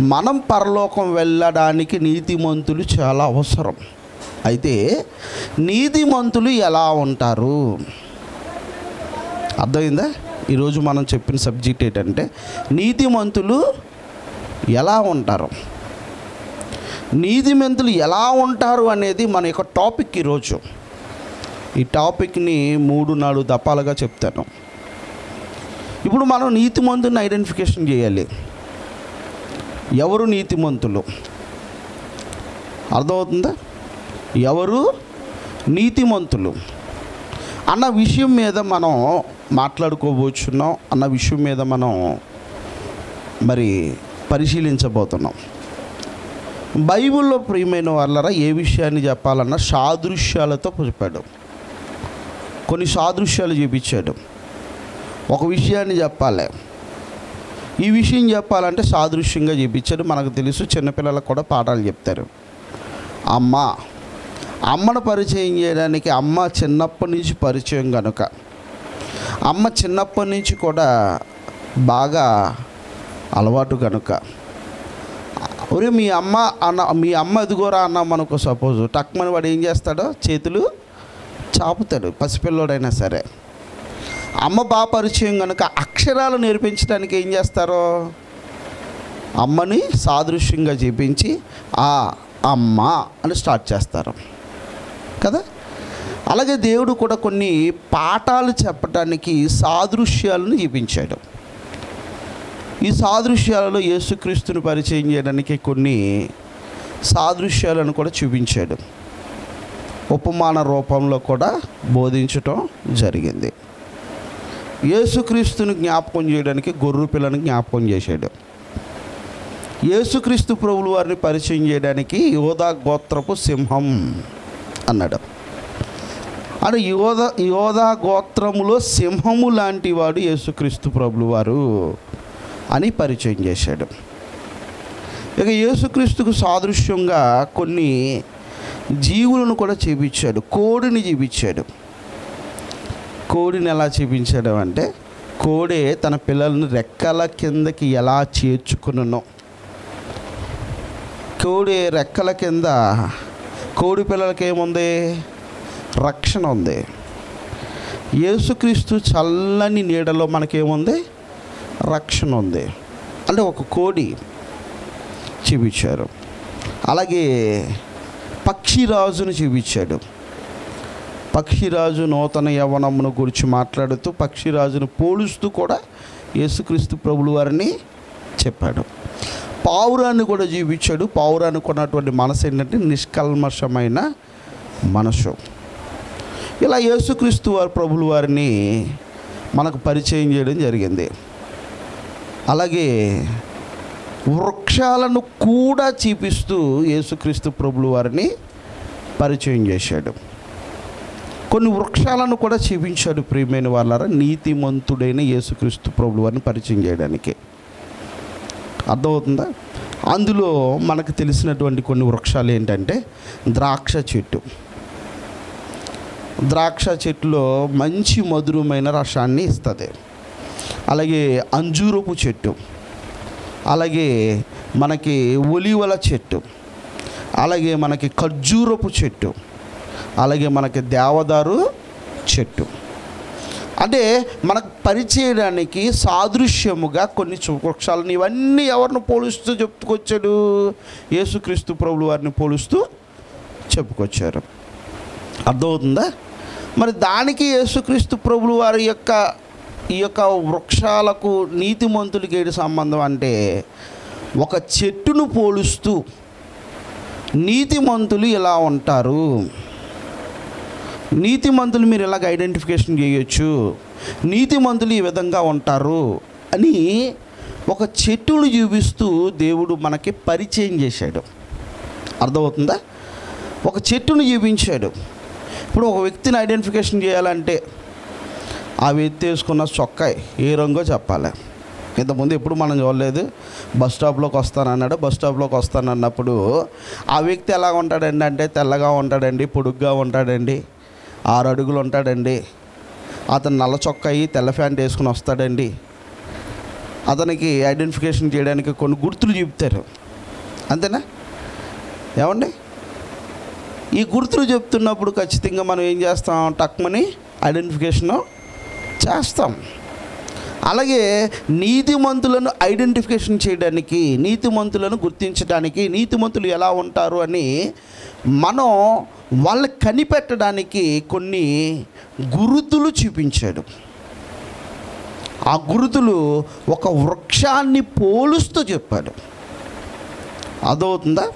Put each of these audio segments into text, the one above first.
మనం పరలోకం వెళ్ళడానికి నీతిమంతులు చాలా అవసరం. అయితే నీతిమంతులు ఎలా ఉంటారు? అర్థమైందా? ఈరోజు మనం చెప్పిన సబ్జెక్ట్ ఏంటంటే నీతిమంతులు ఎలా ఉంటారు? నీతిమంతులు ఎలా ఉంటారు అనేది మన యొక్క టాపిక్ ఈరోజు. ఈ టాపిక్ని మూడు నాలుగు దపాలుగా చెప్తాను. ఇప్పుడు మనం నీతిమంతుని ఐడెంటిఫికేషన్ చేయాలి. ఎవరు నీతిమంతులు? అర్థమవుతుందా? ఎవరు నీతిమంతులు? అన్న విషయం మీద మనం మాట్లాడుకోబోచున్నాం. అన్న విషయం మీద మనం మరి పరిశీలించబోతున్నాం. బైబిల్లో ప్రియమైన వాళ్ళరా ఏ విషయాన్ని చెప్పాలన్నా సాదృశ్యాలతో చెప్పాడు. కొన్ని సాదృశ్యాలు చూపించాడు. ఒక విషయాన్ని చెప్పాలి. ఈ విషయం చెప్పాలంటే సాదృశ్యంగా చెప్పించారు మనకు తెలుసు చిన్నపిల్లలకు కూడా పాఠాలు చెప్తారు. అమ్మ అమ్మను పరిచయం చేయడానికి అమ్మ చిన్నప్పటి నుంచి పరిచయం కనుక. అమ్మ చిన్నప్పటి నుంచి కూడా బాగా అలవాటు కనుక. ఒరే మీ అమ్మ అన్న మీ అమ్మ ఎదుగోరా అన్నాం మనకు సపోజ్. టక్మని వాడు ఏం చేస్తాడో చేతులు చాపుతాడు పసిపిల్లోడైనా సరే. అమ్మ బా పరిచయం కనుక అక్షరాలు నేర్పించడానికి ఏం చేస్తారో? అమ్మని సాదృశ్యంగా చూపించి ఆ అమ్మ అని స్టార్ట్ చేస్తారు. కదా? అలాగే దేవుడు కూడా కొన్ని పాఠాలు చెప్పడానికి సాదృశ్యాలను చూపించాడు. ఈ సాదృశ్యాలలో యేసుక్రీస్తుని పరిచయం చేయడానికి కొన్ని సాదృశ్యాలను కూడా చూపించాడు. ఉపమాన రూపంలో కూడా బోధించటం జరిగింది. యేసుక్రీస్తుని జ్ఞాపకం చేయడానికి గొర్రె పిల్లను జ్ఞాపకం చేశాడు. యేసుక్రీస్తు ప్రభులు వారిని పరిచయం చేయడానికి యోధా గోత్రపు సింహం అన్నాడు. అంటే యోధ యోధా గోత్రములో సింహము లాంటి వాడు యేసుక్రీస్తు ప్రభులు వారు అని పరిచయం చేశాడు. ఇక యేసుక్రీస్తుకు సాదృశ్యంగా కొన్ని జీవులను కూడా చూపించాడు కోడిని చూపించాడు. కోడిని ఎలా చూపించడం అంటే కోడే తన పిల్లల్ని రెక్కల కిందకి ఎలా చేర్చుకునో కోడి రెక్కల కింద కోడి పిల్లలకి ఏముంది? రక్షణ ఉంది. యేసుక్రీస్తు చల్లని నీడలో మనకేముంది? రక్షణ ఉంది. అంటే ఒక కోడి చూపించారు అలాగే పక్షిరాజును చూపించాడు. పక్షిరాజు నూతన యవనమును గురించి మాట్లాడుతూ పక్షిరాజును పోలుస్తూ కూడా యేసుక్రీస్తు ప్రభులు వారిని చెప్పాడు. పావురాన్ని కూడా జీవించాడు. పావురానికి ఉన్నటువంటి మనసు ఏంటంటే నిష్కల్మషమైన మనసు. ఇలా యేసుక్రీస్తు వారి ప్రభులు వారిని మనకు పరిచయం చేయడం జరిగింది. అలాగే వృక్షాలను కూడా చూపిస్తూ యేసుక్రీస్తు ప్రభులు వారిని పరిచయం చేశాడు. కొన్ని వృక్షాలను కూడా చూపించాడు ప్రియమైన వాళ్ళారా? నీతిమంతుడైన యేసుక్రీస్తు ప్రభు వారిని పరిచయం చేయడానికి. అర్థమవుతుందా? అందులో మనకు తెలిసినటువంటి కొన్ని వృక్షాలు ఏంటంటే ద్రాక్ష చెట్టు. ద్రాక్ష చెట్టులో మంచి మధురమైన రసాన్ని ఇస్తుంది. అలాగే అంజూరపు చెట్టు. అలాగే మనకి ఒలివల చెట్టు. అలాగే మనకి ఖర్జూరపు చెట్టు. అలాగే మనకి దేవదారు చెట్టు. అంటే మనకు పరిచేయడానికి సాదృశ్యముగా కొన్ని వృక్షాలను ఇవన్నీ ఎవరిని పోలుస్తూ చెప్పుకొచ్చాడు? యేసుక్రీస్తు ప్రభులు వారిని పోలుస్తూ చెప్పుకొచ్చారు. అర్థమవుతుందా? మరి దానికి యేసుక్రీస్తు ప్రభులు వారి యొక్క ఈ యొక్క వృక్షాలకు నీతిమంతులకి ఏడు సంబంధం అంటే ఒక చెట్టును పోలుస్తూ నీతిమంతులు ఇలా ఉంటారు. నీతిమంతులు మీరు ఎలాగ ఐడెంటిఫికేషన్ చేయొచ్చు? నీతిమంతులు ఈ విధంగా ఉంటారు అని ఒక చెట్టును చూపిస్తూ దేవుడు మనకి పరిచయం చేశాడు. అర్థమవుతుందా? ఒక చెట్టును చూపించాడు. ఇప్పుడు ఒక వ్యక్తిని ఐడెంటిఫికేషన్ చేయాలంటే ఆ వ్యక్తి వేసుకున్న చొక్కాయి ఏ రంగో చెప్పాలి. ఇంతకుముందు ఎప్పుడు మనం చూడలేదు. బస్ స్టాప్లోకి వస్తానన్నాడు బస్ స్టాప్లోకి వస్తానన్నప్పుడు ఆ వ్యక్తి ఎలా ఉంటాడండి అంటే తెల్లగా ఉంటాడండి పొడుగ్గా ఉంటాడండి. ఆరు అడుగులు ఉంటాడండి. అతను నల్ల చొక్క అయ్యి తెల్ల ప్యాంట్ వేసుకుని వస్తాడండి. అతనికి ఐడెంటిఫికేషన్ చేయడానికి కొన్ని గుర్తులు చెప్తారు. అంతేనా? ఏమండి? ఈ గుర్తులు చెప్తున్నప్పుడు ఖచ్చితంగా మనం ఏం చేస్తాం? టక్మని ఐడెంటిఫికేషను చేస్తాం. అలాగే నీతిమంతులను ఐడెంటిఫికేషన్ చేయడానికి నీతిమంతులను గుర్తించడానికి నీతిమంతులు ఎలా ఉంటారు అని మనం వాళ్ళకి కనిపెట్టడానికి కొన్ని గురుతులు చూపించాడు. ఆ గురుతులు ఒక వృక్షాన్ని పోలుస్తూ చెప్పాడు. అదవుతుందా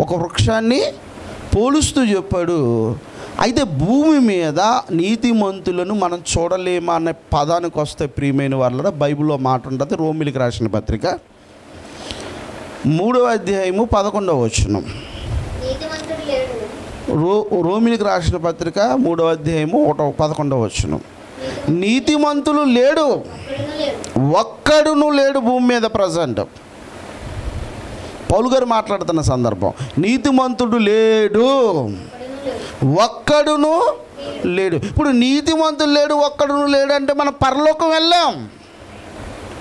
ఒక వృక్షాన్ని పోలుస్తూ చెప్పాడు. అయితే భూమి మీద నీతిమంతులను మనం చూడలేమా అనే పదానికి వస్తే ప్రియమైన వాళ్ళ బైబిల్లో మాట ఉంటుంది రోమిలికి రాసిన పత్రిక. మూడవ అధ్యాయము పదకొండవ వచ్చినాం రో రోమిలికి రాసిన పత్రిక మూడవ అధ్యాయము ఒకటో పదకొండవ వచ్చును నీతిమంతులు లేడు. ఒక్కడును లేడు భూమి మీద ప్రజెంట్. పౌలు గారు మాట్లాడుతున్న సందర్భం. నీతిమంతుడు లేడు. ఒక్కడును లేడు. ఇప్పుడు నీతిమంతుడు లేడు ఒక్కడును లేడు అంటే మనం పరలోకం వెళ్ళాం.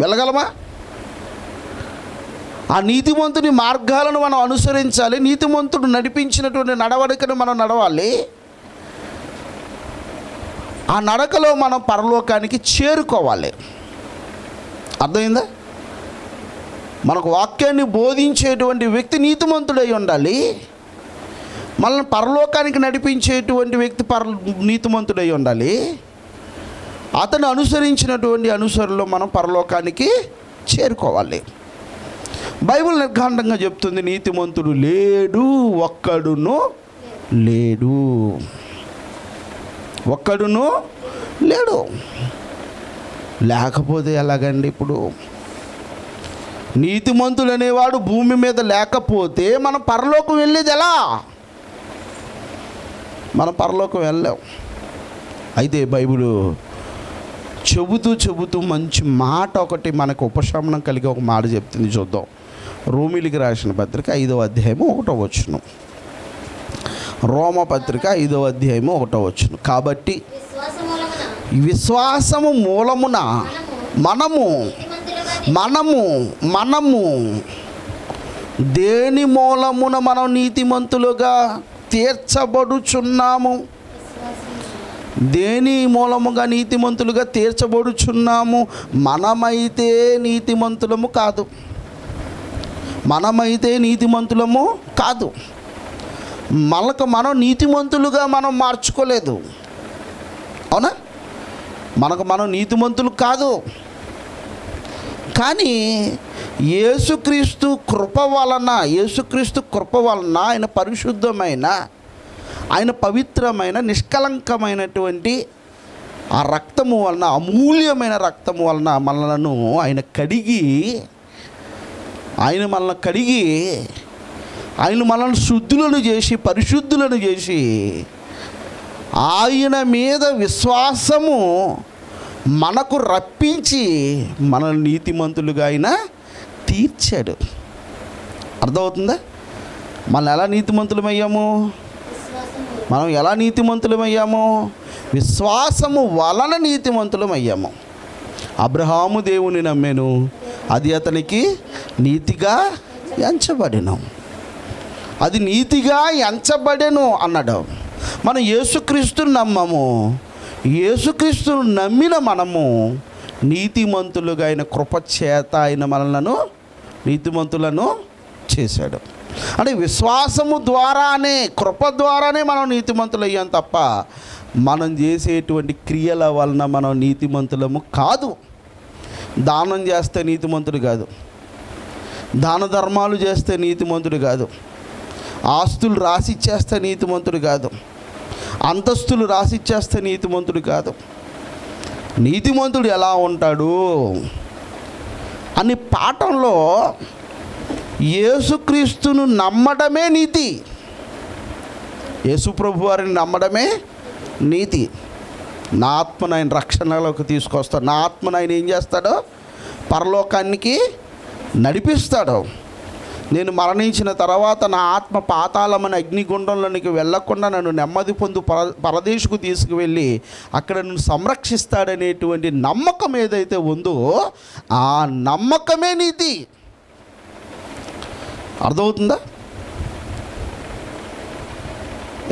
వెళ్ళగలమా? ఆ నీతిమంతుని మార్గాలను మనం అనుసరించాలి నీతిమంతుడు నడిపించినటువంటి నడవడికను మనం నడవాలి. ఆ నడకలో మనం పరలోకానికి చేరుకోవాలి. అర్థమైందా? మనకు వాక్యాన్ని బోధించేటువంటి వ్యక్తి నీతిమంతుడై ఉండాలి. మనల్ని పరలోకానికి నడిపించేటువంటి వ్యక్తి పర నీతిమంతుడై ఉండాలి. అతను అనుసరించినటువంటి అనుసరులు మనం పరలోకానికి చేరుకోవాలి. బైబిల్ నిర్ఘాండంగా చెప్తుంది నీతిమంతుడు లేడు ఒక్కడును లేడు. ఒక్కడును లేడు. లేకపోతే ఎలాగండి ఇప్పుడు? నీతిమంతుడు అనేవాడు భూమి మీద లేకపోతే మనం పరలోకం వెళ్ళేది ఎలా? మనం పరలోకం వెళ్ళాం అయితే బైబిల్ చెబుతూ చెబుతూ మంచి మాట ఒకటి మనకు ఉపశమనం కలిగి ఒక మాట చెప్తుంది చూద్దాం. రోమిలికి రాసిన పత్రిక ఐదవ అధ్యాయము ఒకటో వచ్చును రోమ పత్రిక ఐదవ అధ్యాయము ఒకటో వచ్చును కాబట్టి విశ్వాసము మూలమున మనము మనము మనము దేని మూలమున మనం నీతిమంతులుగా తీర్చబడుచున్నాము? దేని మూలముగా నీతిమంతులుగా తీర్చబడుచున్నాము? మనమైతే నీతిమంతులము కాదు. మనమైతే నీతిమంతులము కాదు. మనకు మనం నీతిమంతులుగా మనం మార్చుకోలేదు. అవునా? మనకు మనం నీతిమంతులు కాదు. కానీ యేసుక్రీస్తు కృప వలన యేసుక్రీస్తు కృప వలన ఆయన పరిశుద్ధమైన ఆయన పవిత్రమైన నిష్కలంకమైనటువంటి ఆ రక్తము వలన అమూల్యమైన రక్తము వలన మనలను ఆయన కడిగి ఆయన మనల్ని కడిగి ఆయన మనల్ని శుద్ధులను చేసి పరిశుద్ధులను చేసి ఆయన మీద విశ్వాసము మనకు రప్పించి మనల్ని నీతిమంతులుగా ఆయన తీర్చాడు. అర్థమవుతుందా? మనం ఎలా నీతిమంతులమయ్యాము? మనం ఎలా నీతిమంతులమయ్యాము? విశ్వాసము వలన నీతిమంతులమయ్యాము. అబ్రహాము దేవుని నమ్మాను. అది అతనికి నీతిగా ఎంచబడిను. అది నీతిగా ఎంచబడెను అన్నాడు. మనం యేసుక్రీస్తుని నమ్మము. యేసుక్రీస్తును నమ్మిన మనము నీతిమంతులుగా ఆయన కృప చేత ఆయన మనలను నీతిమంతులను చేశాడు. అంటే విశ్వాసము ద్వారానే కృప ద్వారానే మనం నీతిమంతులు అయ్యాం తప్ప మనం చేసేటువంటి క్రియల వలన మనం నీతిమంతులము కాదు. దానం చేస్తే నీతిమంతుడు కాదు. దాన ధర్మాలు చేస్తే నీతిమంతుడు కాదు. ఆస్తులు రాసిచ్చేస్తే నీతిమంతుడు కాదు. అంతస్తులు రాసిచ్చేస్తే నీతిమంతుడు కాదు. నీతిమంతుడు ఎలా ఉంటాడు? అని పాఠంలో యేసుక్రీస్తును నమ్మడమే నీతి. యేసుప్రభు వారిని నమ్మడమే నీతి. నా ఆత్మను ఆయన రక్షణలోకి తీసుకొస్తాడు. నా ఆత్మను ఆయన ఏం చేస్తాడో? పరలోకానికి నడిపిస్తాడు. నేను మరణించిన తర్వాత నా ఆత్మ పాతాళమని అగ్నిగుండంలోనికి వెళ్ళకుండా నన్ను నెమ్మది పొందు పర పరదేశకు తీసుకువెళ్ళి అక్కడ నన్ను సంరక్షిస్తాడనేటువంటి నమ్మకం ఏదైతే ఉందో ఆ నమ్మకమే నీతి. అర్థమవుతుందా?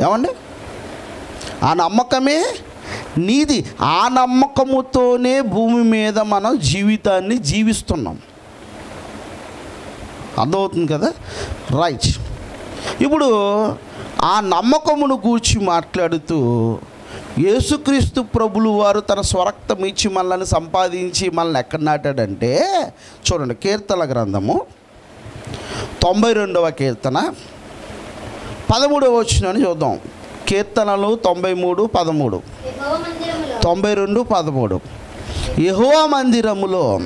ఏమండి? ఆ నమ్మకమే నీది. ఆ నమ్మకముతోనే భూమి మీద మనం జీవితాన్ని జీవిస్తున్నాం. అర్థమవుతుంది కదా? రైట్. ఇప్పుడు ఆ నమ్మకమును గూర్చి మాట్లాడుతూ యేసుక్రీస్తు ప్రభులు వారు తన స్వరక్తం ఇచ్చి మనల్ని సంపాదించి మనల్ని ఎక్కడ నాటాడంటే చూడండి కీర్తల గ్రంథము తొంభై రెండవ కీర్తన. పదమూడవ వచ్చినని చూద్దాం. కీర్తనలు తొంభై మూడు పదమూడు. తొంభై రెండు పదమూడు. యహో మందిరములో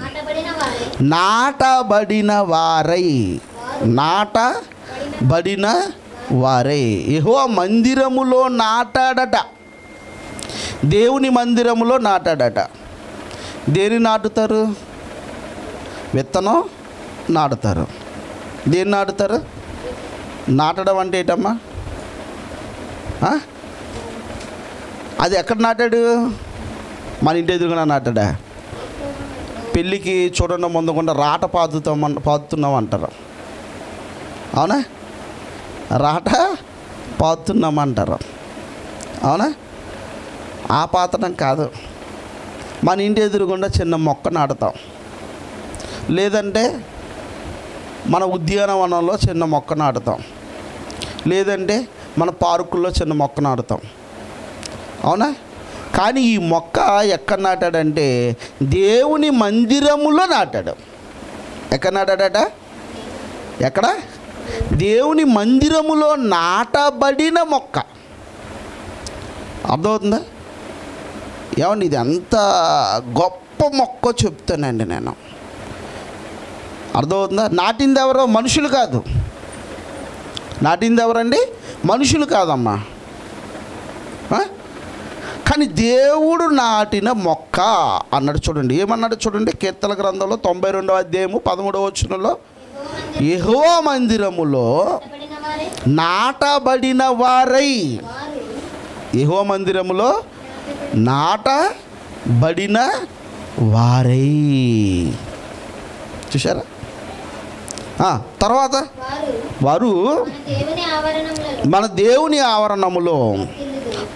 నాటబడిన వారై నాటబడిన వారై. యహో మందిరములో నాటాడట. దేవుని మందిరములో నాటాడట. దేని నాటుతారు? విత్తనం నాటుతారు. దేన్ని నాటుతారు? నాటడం అంటే ఏటమ్మా? అది ఎక్కడ నాటాడు? మన ఇంటి ఎదురుగా నాటాడా? పెళ్ళికి చూడడం ముందుకుండా రాట పాదుతాం పాతున్నాం అంటారు అవునా? రాట పాతున్నాం అంటారు అవునా? ఆ పాతడం కాదు. మన ఇంటి ఎదురుగుండా చిన్న మొక్క నాటుతాం. లేదంటే మన ఉద్యానవనంలో చిన్న మొక్క నాటుతాం. లేదంటే మన పార్కుల్లో చిన్న మొక్క నాటుతాం. అవునా? కానీ ఈ మొక్క ఎక్కడ నాటాడంటే దేవుని మందిరములో నాటాడు. ఎక్కడ నాటాడట? ఎక్కడ? దేవుని మందిరములో నాటబడిన మొక్క. అర్థమవుతుందా? ఏమండి ఇది ఎంత గొప్ప మొక్క చెప్తానండి నేను. అర్థమవుతుందా? నాటింది ఎవరో మనుషులు కాదు. నాటింది ఎవరండి? మనుషులు కాదమ్మా. కానీ దేవుడు నాటిన మొక్క అన్నాడు చూడండి. ఏమన్నాడు చూడండి? కీర్తన గ్రంథంలో తొంభై రెండవ అధ్యాయము పదమూడవ వచనంలో ఎహో మందిరములో నాటబడిన వారై. ఎహో మందిరములో నాటబడిన వారై. చూసారా తర్వాత? వారు మన దేవుని ఆవరణములో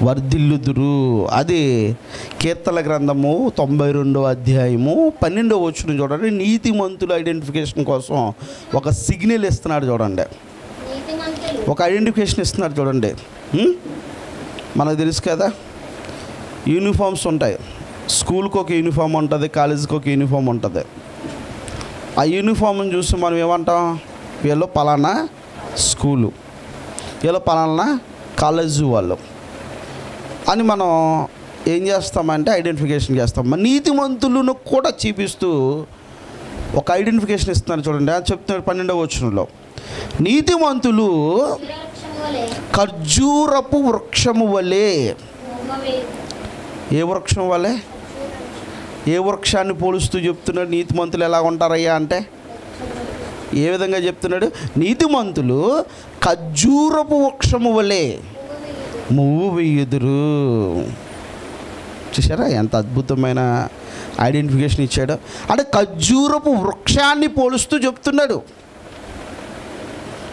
వర్ధిల్లుదురు. అది కీర్తల గ్రంథము తొంభై రెండో అధ్యాయము పన్నెండో వచ్చిన చూడండి. నీతిమంతుల ఐడెంటిఫికేషన్ కోసం ఒక సిగ్నల్ ఇస్తున్నాడు చూడండి. ఒక ఐడెంటిఫికేషన్ ఇస్తున్నాడు చూడండి. మనకు తెలుసు కదా యూనిఫామ్స్ ఉంటాయి. స్కూల్కి ఒక యూనిఫామ్ ఉంటుంది కాలేజీకి ఒక యూనిఫామ్ ఉంటుంది. ఆ యూనిఫామ్ని చూసి మనం ఏమంటాం? వీళ్ళు పలానా స్కూలు వీళ్ళు పలానా కాలేజీ వాళ్ళు. అని మనం ఏం చేస్తామంటే ఐడెంటిఫికేషన్ చేస్తాం. మన నీతిమంతులను కూడా చూపిస్తూ ఒక ఐడెంటిఫికేషన్ ఇస్తున్నారు చూడండి. అది చెప్తున్నాడు పన్నెండవ వచనంలో. నీతిమంతులు ఖర్జూరపు వృక్షము వలె ఏ వృక్షం వలె? ఏ వృక్షాన్ని పోలుస్తూ చెప్తున్నాడు? నీతిమంతులు ఎలా ఉంటారయ్యా అంటే? ఏ విధంగా చెప్తున్నాడు? నీతిమంతులు ఖజ్జూరపు వృక్షము వలె మువ్వు వెయ్యుదురు చూసారా ఎంత అద్భుతమైన ఐడెంటిఫికేషన్ ఇచ్చాడు. అంటే ఖర్జూరపు వృక్షాన్ని పోలుస్తూ చెప్తున్నాడు.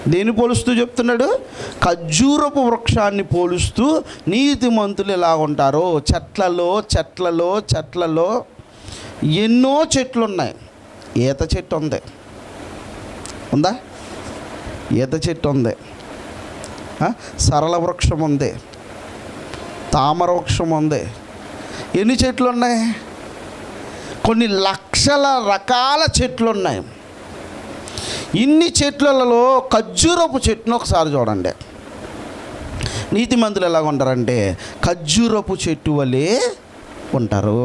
దేని పోలుస్తూ చెప్తున్నాడు? ఖర్జూరపు వృక్షాన్ని పోలుస్తూ నీతిమంతులు ఎలా ఉంటారో? చెట్లలో చెట్లలో చెట్లలో ఎన్నో చెట్లు ఉన్నాయి ఈత చెట్టు ఉంది? ఉందా ఈత చెట్టు ఉంది సరళ వృక్షం ఉంది తామర వృక్షం ఉంది ఎన్ని చెట్లు ఉన్నాయి కొన్ని లక్షల రకాల చెట్లు ఉన్నాయి ఇన్ని చెట్లలో ఖర్జూరపు చెట్టును ఒకసారి చూడండి. నీతిమంతులు ఎలాగ ఉంటారంటే ఖర్జూరపు చెట్టు వలె ఉంటారు.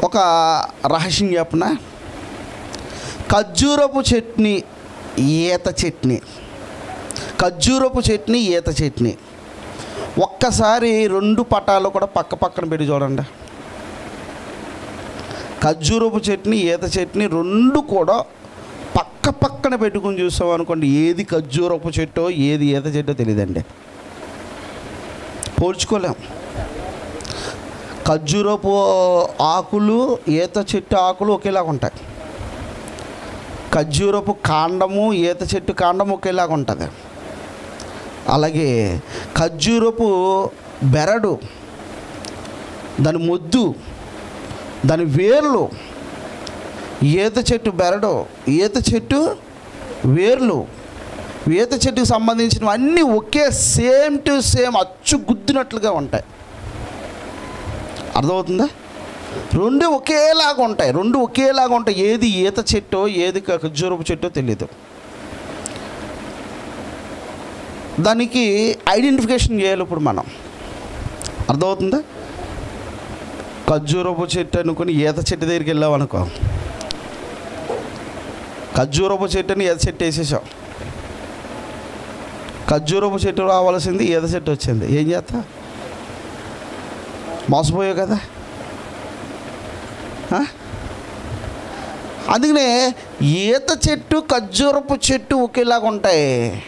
ఒక రహస్యం చెప్పిన? ఖర్జూరపు చట్నీ ఈత చట్నీ. ఖర్జూరపు చట్నీ ఈత చట్నీ. ఒక్కసారి రెండు పటాలు కూడా పక్క పక్కన పెట్టి చూడండి. ఖర్జూరపు చట్నీ ఈత చట్నీ రెండు కూడా పక్క పక్కన పెట్టుకుని చూసాం అనుకోండి ఏది ఖర్జూరపు చెట్టో ఏది ఈత చెట్టో తెలియదండి. పోల్చుకోలేం. ఖర్జూరపు ఆకులు ఈత చెట్టు ఆకులు ఒకేలాగా ఉంటాయి. ఖర్జూరపు కాండము ఈత చెట్టు కాండము ఒకేలాగా ఉంటుంది. అలాగే ఖర్జూరపు బెరడు దాని మొద్దు దాని వేర్లు ఈత చెట్టు బెరడు ఈత చెట్టు వేర్లు ఈత చెట్టుకు సంబంధించినవి అన్నీ ఒకే సేమ్ టు సేమ్ అచ్చు గుద్దినట్లుగా ఉంటాయి. అర్థమవుతుందా? రెండు ఒకేలాగా ఉంటాయి. రెండు ఒకేలాగా ఉంటాయి. ఏది ఈత చెట్టో ఏది ఖర్జూరపు చెట్టో తెలియదు దానికి ఐడెంటిఫికేషన్ చేయాలి ఇప్పుడు మనం. అర్థమవుతుందా? ఖర్జూరపు చెట్టు అనుకుని ఈత చెట్టు దగ్గరికి వెళ్ళాం అనుకో. ఖర్జూరపు చెట్టుని ఈత చెట్టు వేసేసాం. ఖర్జూరపు చెట్టు రావాల్సింది ఈత చెట్టు వచ్చింది. ఏం చేస్తా? మోసపోయావు కదా? అందుకనే ఈత చెట్టు ఖర్జూరపు చెట్టు ఒకేలాగా ఉంటాయి.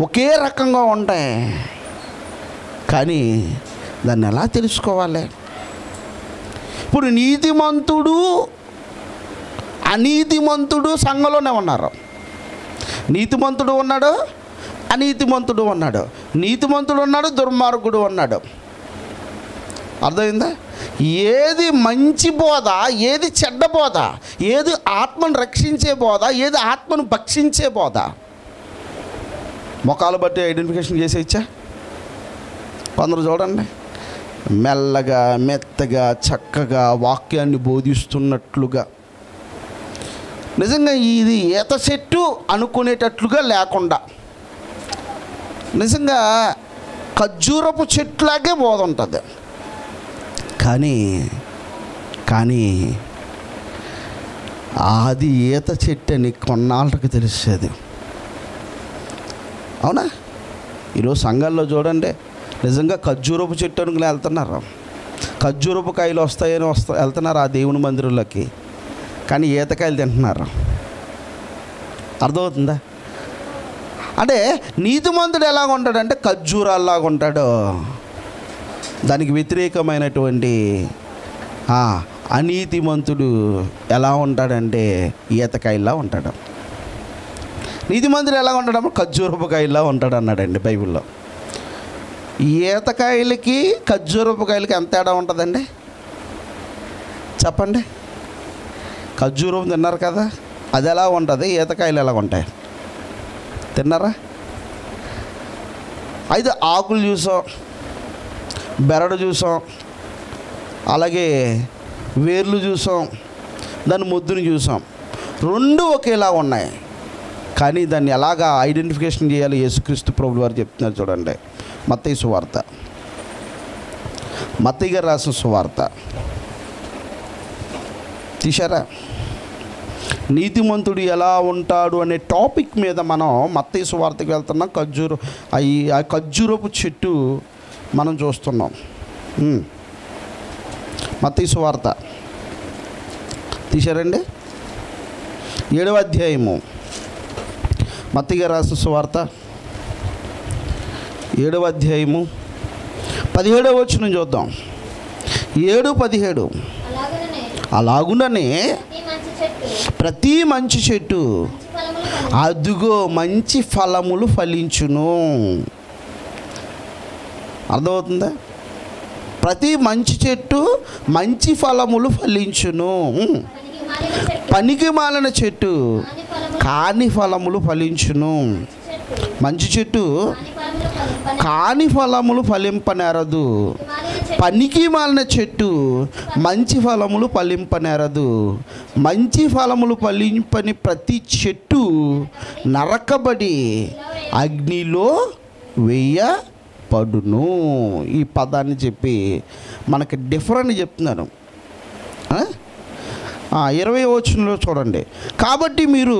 ఒకే రకంగా ఉంటాయి. కానీ దాన్ని ఎలా తెలుసుకోవాలి? ఇప్పుడు నీతిమంతుడు అనీతిమంతుడు సంఘంలోనే ఉన్నారు. నీతిమంతుడు ఉన్నాడు అనీతిమంతుడు ఉన్నాడు. నీతిమంతుడు ఉన్నాడు దుర్మార్గుడు ఉన్నాడు. అర్థమైందా? ఏది మంచి బోధ ఏది చెడ్డ బోధ ఏది ఆత్మను రక్షించే బోధ ఏది ఆత్మను భక్షించే బోధ? ముఖాలు బట్టి ఐడెంటిఫికేషన్ చేసేయచ్చా కొందరు చూడండి మెల్లగా మెత్తగా చక్కగా వాక్యాన్ని బోధిస్తున్నట్లుగా. నిజంగా ఇది ఈత చెట్టు అనుకునేటట్లుగా లేకుండా. నిజంగా ఖర్జూరపు చెట్లాగే బోధ ఉంటుంది. కానీ కానీ అది ఈత చెట్టు అని కొన్నాళ్ళకి తెలిసేది. అవునా? ఈరోజు సంఘాల్లో చూడండి నిజంగా ఖర్జూరపు చెట్టు అనుకుని వెళ్తున్నారు. ఖర్జూరపు కాయలు వస్తాయని వస్తా వెళ్తున్నారు ఆ దేవుని మందిరంలోకి. కానీ ఈతకాయలు తింటున్నారు. అర్థమవుతుందా? అంటే నీతిమంతుడు ఎలాగ ఉంటాడంటే ఖర్జూరాల్లాగా ఉంటాడు దానికి వ్యతిరేకమైనటువంటి అనీతిమంతుడు ఎలా ఉంటాడంటే ఈతకాయల్లా ఉంటాడు. నీతిమంతుడు ఎలా ఉంటాడమ్మా ఖజ్జూరపుకాయల్లా ఉంటాడు అన్నాడండి బైబిల్లో. ఈతకాయలకి ఖజ్జూరపుకాయలకి ఎంత తేడా ఉంటుందండి? చెప్పండి. ఖర్జూరం తిన్నారు కదా అది ఎలా ఉంటుంది? ఈతకాయలు ఎలా ఉంటాయి? తిన్నారా? అయితే ఆకులు చూసాం. బెరడు చూసాం అలాగే వేర్లు చూసాం దాని ముద్దుని చూసాం. రెండు ఒకేలా ఉన్నాయి. కానీ దాన్ని ఎలాగా ఐడెంటిఫికేషన్ చేయాలి? యేసుక్రీస్తు ప్రభులు వారు చెప్తున్నారు చూడండి. మత్తయ్య సువార్త. మత్తయ్య గారు రాసిన సువార్త. తీశారా? నీతిమంతుడు ఎలా ఉంటాడు అనే టాపిక్ మీద మనం మత్తయి సువార్తకి వెళ్తున్నాం. ఖర్జూరు అవి ఆ ఖర్జూరపు చెట్టు మనం చూస్తున్నాం. మతీసు వార్త. తీశారండి? ఏడవ అధ్యాయము. మత్తిగా రాసిన సువార్త ఏడవ అధ్యాయము. పదిహేడవ వచ్చిన చూద్దాం. ఏడు పదిహేడు. అలాగుననే ప్రతి మంచి చెట్టు. అదుగో మంచి ఫలములు ఫలించును. అర్థమవుతుందా? ప్రతి మంచి చెట్టు మంచి ఫలములు ఫలించును. పనికి మాలిన చెట్టు కాని ఫలములు ఫలించును. మంచి చెట్టు కాని ఫలములు ఫలింపనేరదు. పనికి మాలిన చెట్టు మంచి ఫలములు ఫలింపనేరదు. మంచి ఫలములు ఫలింపని ప్రతి చెట్టు నరకబడి అగ్నిలో పడును. ఈ పదాన్ని చెప్పి మనకి డిఫరెంట్ చెప్తున్నాను ఇరవై వచనంలో చూడండి. కాబట్టి మీరు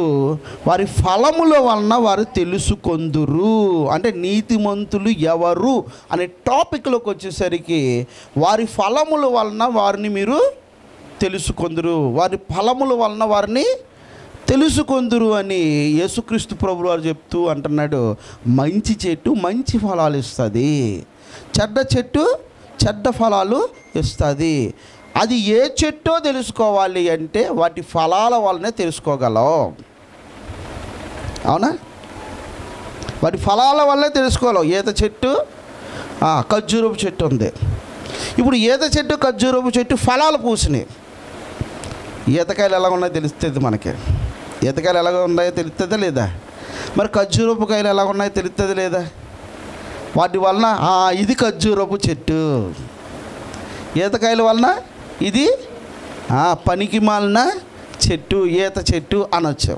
వారి ఫలముల వలన వారు తెలుసుకొందురు. అంటే నీతిమంతులు ఎవరు అనే టాపిక్లోకి వచ్చేసరికి వారి ఫలముల వలన వారిని మీరు తెలుసుకొందురు. వారి ఫలముల వలన వారిని తెలుసుకొందురు అని యేసుక్రీస్తు ప్రభు వారు చెప్తూ అంటున్నాడు మంచి చెట్టు మంచి ఫలాలు ఇస్తుంది. చెడ్డ చెట్టు చెడ్డ ఫలాలు ఇస్తుంది. అది ఏ చెట్టో తెలుసుకోవాలి అంటే వాటి ఫలాల వల్లనే తెలుసుకోగలం అవునా? వాటి ఫలాల వల్లే తెలుసుకోగలం ఈత చెట్టు? ఖర్జూరపు చెట్టు ఉంది. ఇప్పుడు ఈత చెట్టు ఖర్జూరపు చెట్టు ఫలాలు పూసినాయి. ఈతకాయలు ఎలా ఉన్నాయో తెలుస్తుంది మనకి. ఈతకాయలు ఎలాగ ఉన్నాయో తెలుస్తుందా లేదా? మరి ఖర్జూరపు కాయలు ఎలా ఉన్నాయో తెలుస్తుంది లేదా? వాటి వలన ఇది ఖర్జూరపు చెట్టు. ఈతకాయల వలన ఇది పనికి మాలిన చెట్టు ఈత చెట్టు అనొచ్చు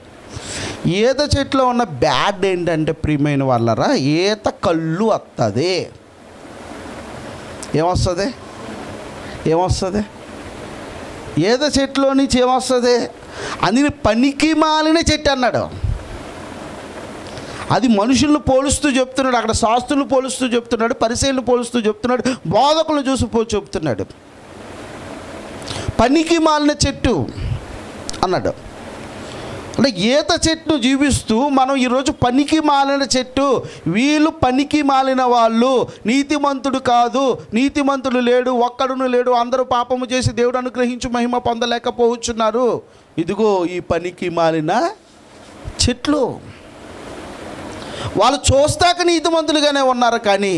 ఈత చెట్టులో ఉన్న బ్యాడ్ ఏంటంటే ప్రియమైన వాళ్ళరా ఈత కళ్ళు వస్తుంది ఏమొస్తుంది? ఏమొస్తుంది? ఈత చెట్టులో నుంచి ఏమొస్తుంది? అందుకని పనికి మాలిన చెట్టు అన్నాడు. అది మనుషులను పోలుస్తూ చెప్తున్నాడు అక్కడ శాస్త్రులు పోలుస్తూ చెప్తున్నాడు పరిశీలన పోలుస్తూ చెప్తున్నాడు బోధకులను చూసి పో చెప్తున్నాడు. పనికి మాలిన చెట్టు అన్నాడు. అంటే ఈత చెట్టును జీవిస్తూ మనం ఈరోజు పనికి మాలిన చెట్టు వీళ్ళు పనికి మాలిన వాళ్ళు నీతిమంతుడు కాదు నీతిమంతుడు లేడు ఒక్కడును లేడు అందరూ పాపము చేసి దేవుడు అనుగ్రహించి మహిమ పొందలేకపోవచ్చున్నారు. ఇదిగో ఈ పనికి మాలిన చెట్లు. వాళ్ళు చూస్తాక నీతిమంతులుగానే ఉన్నారు కానీ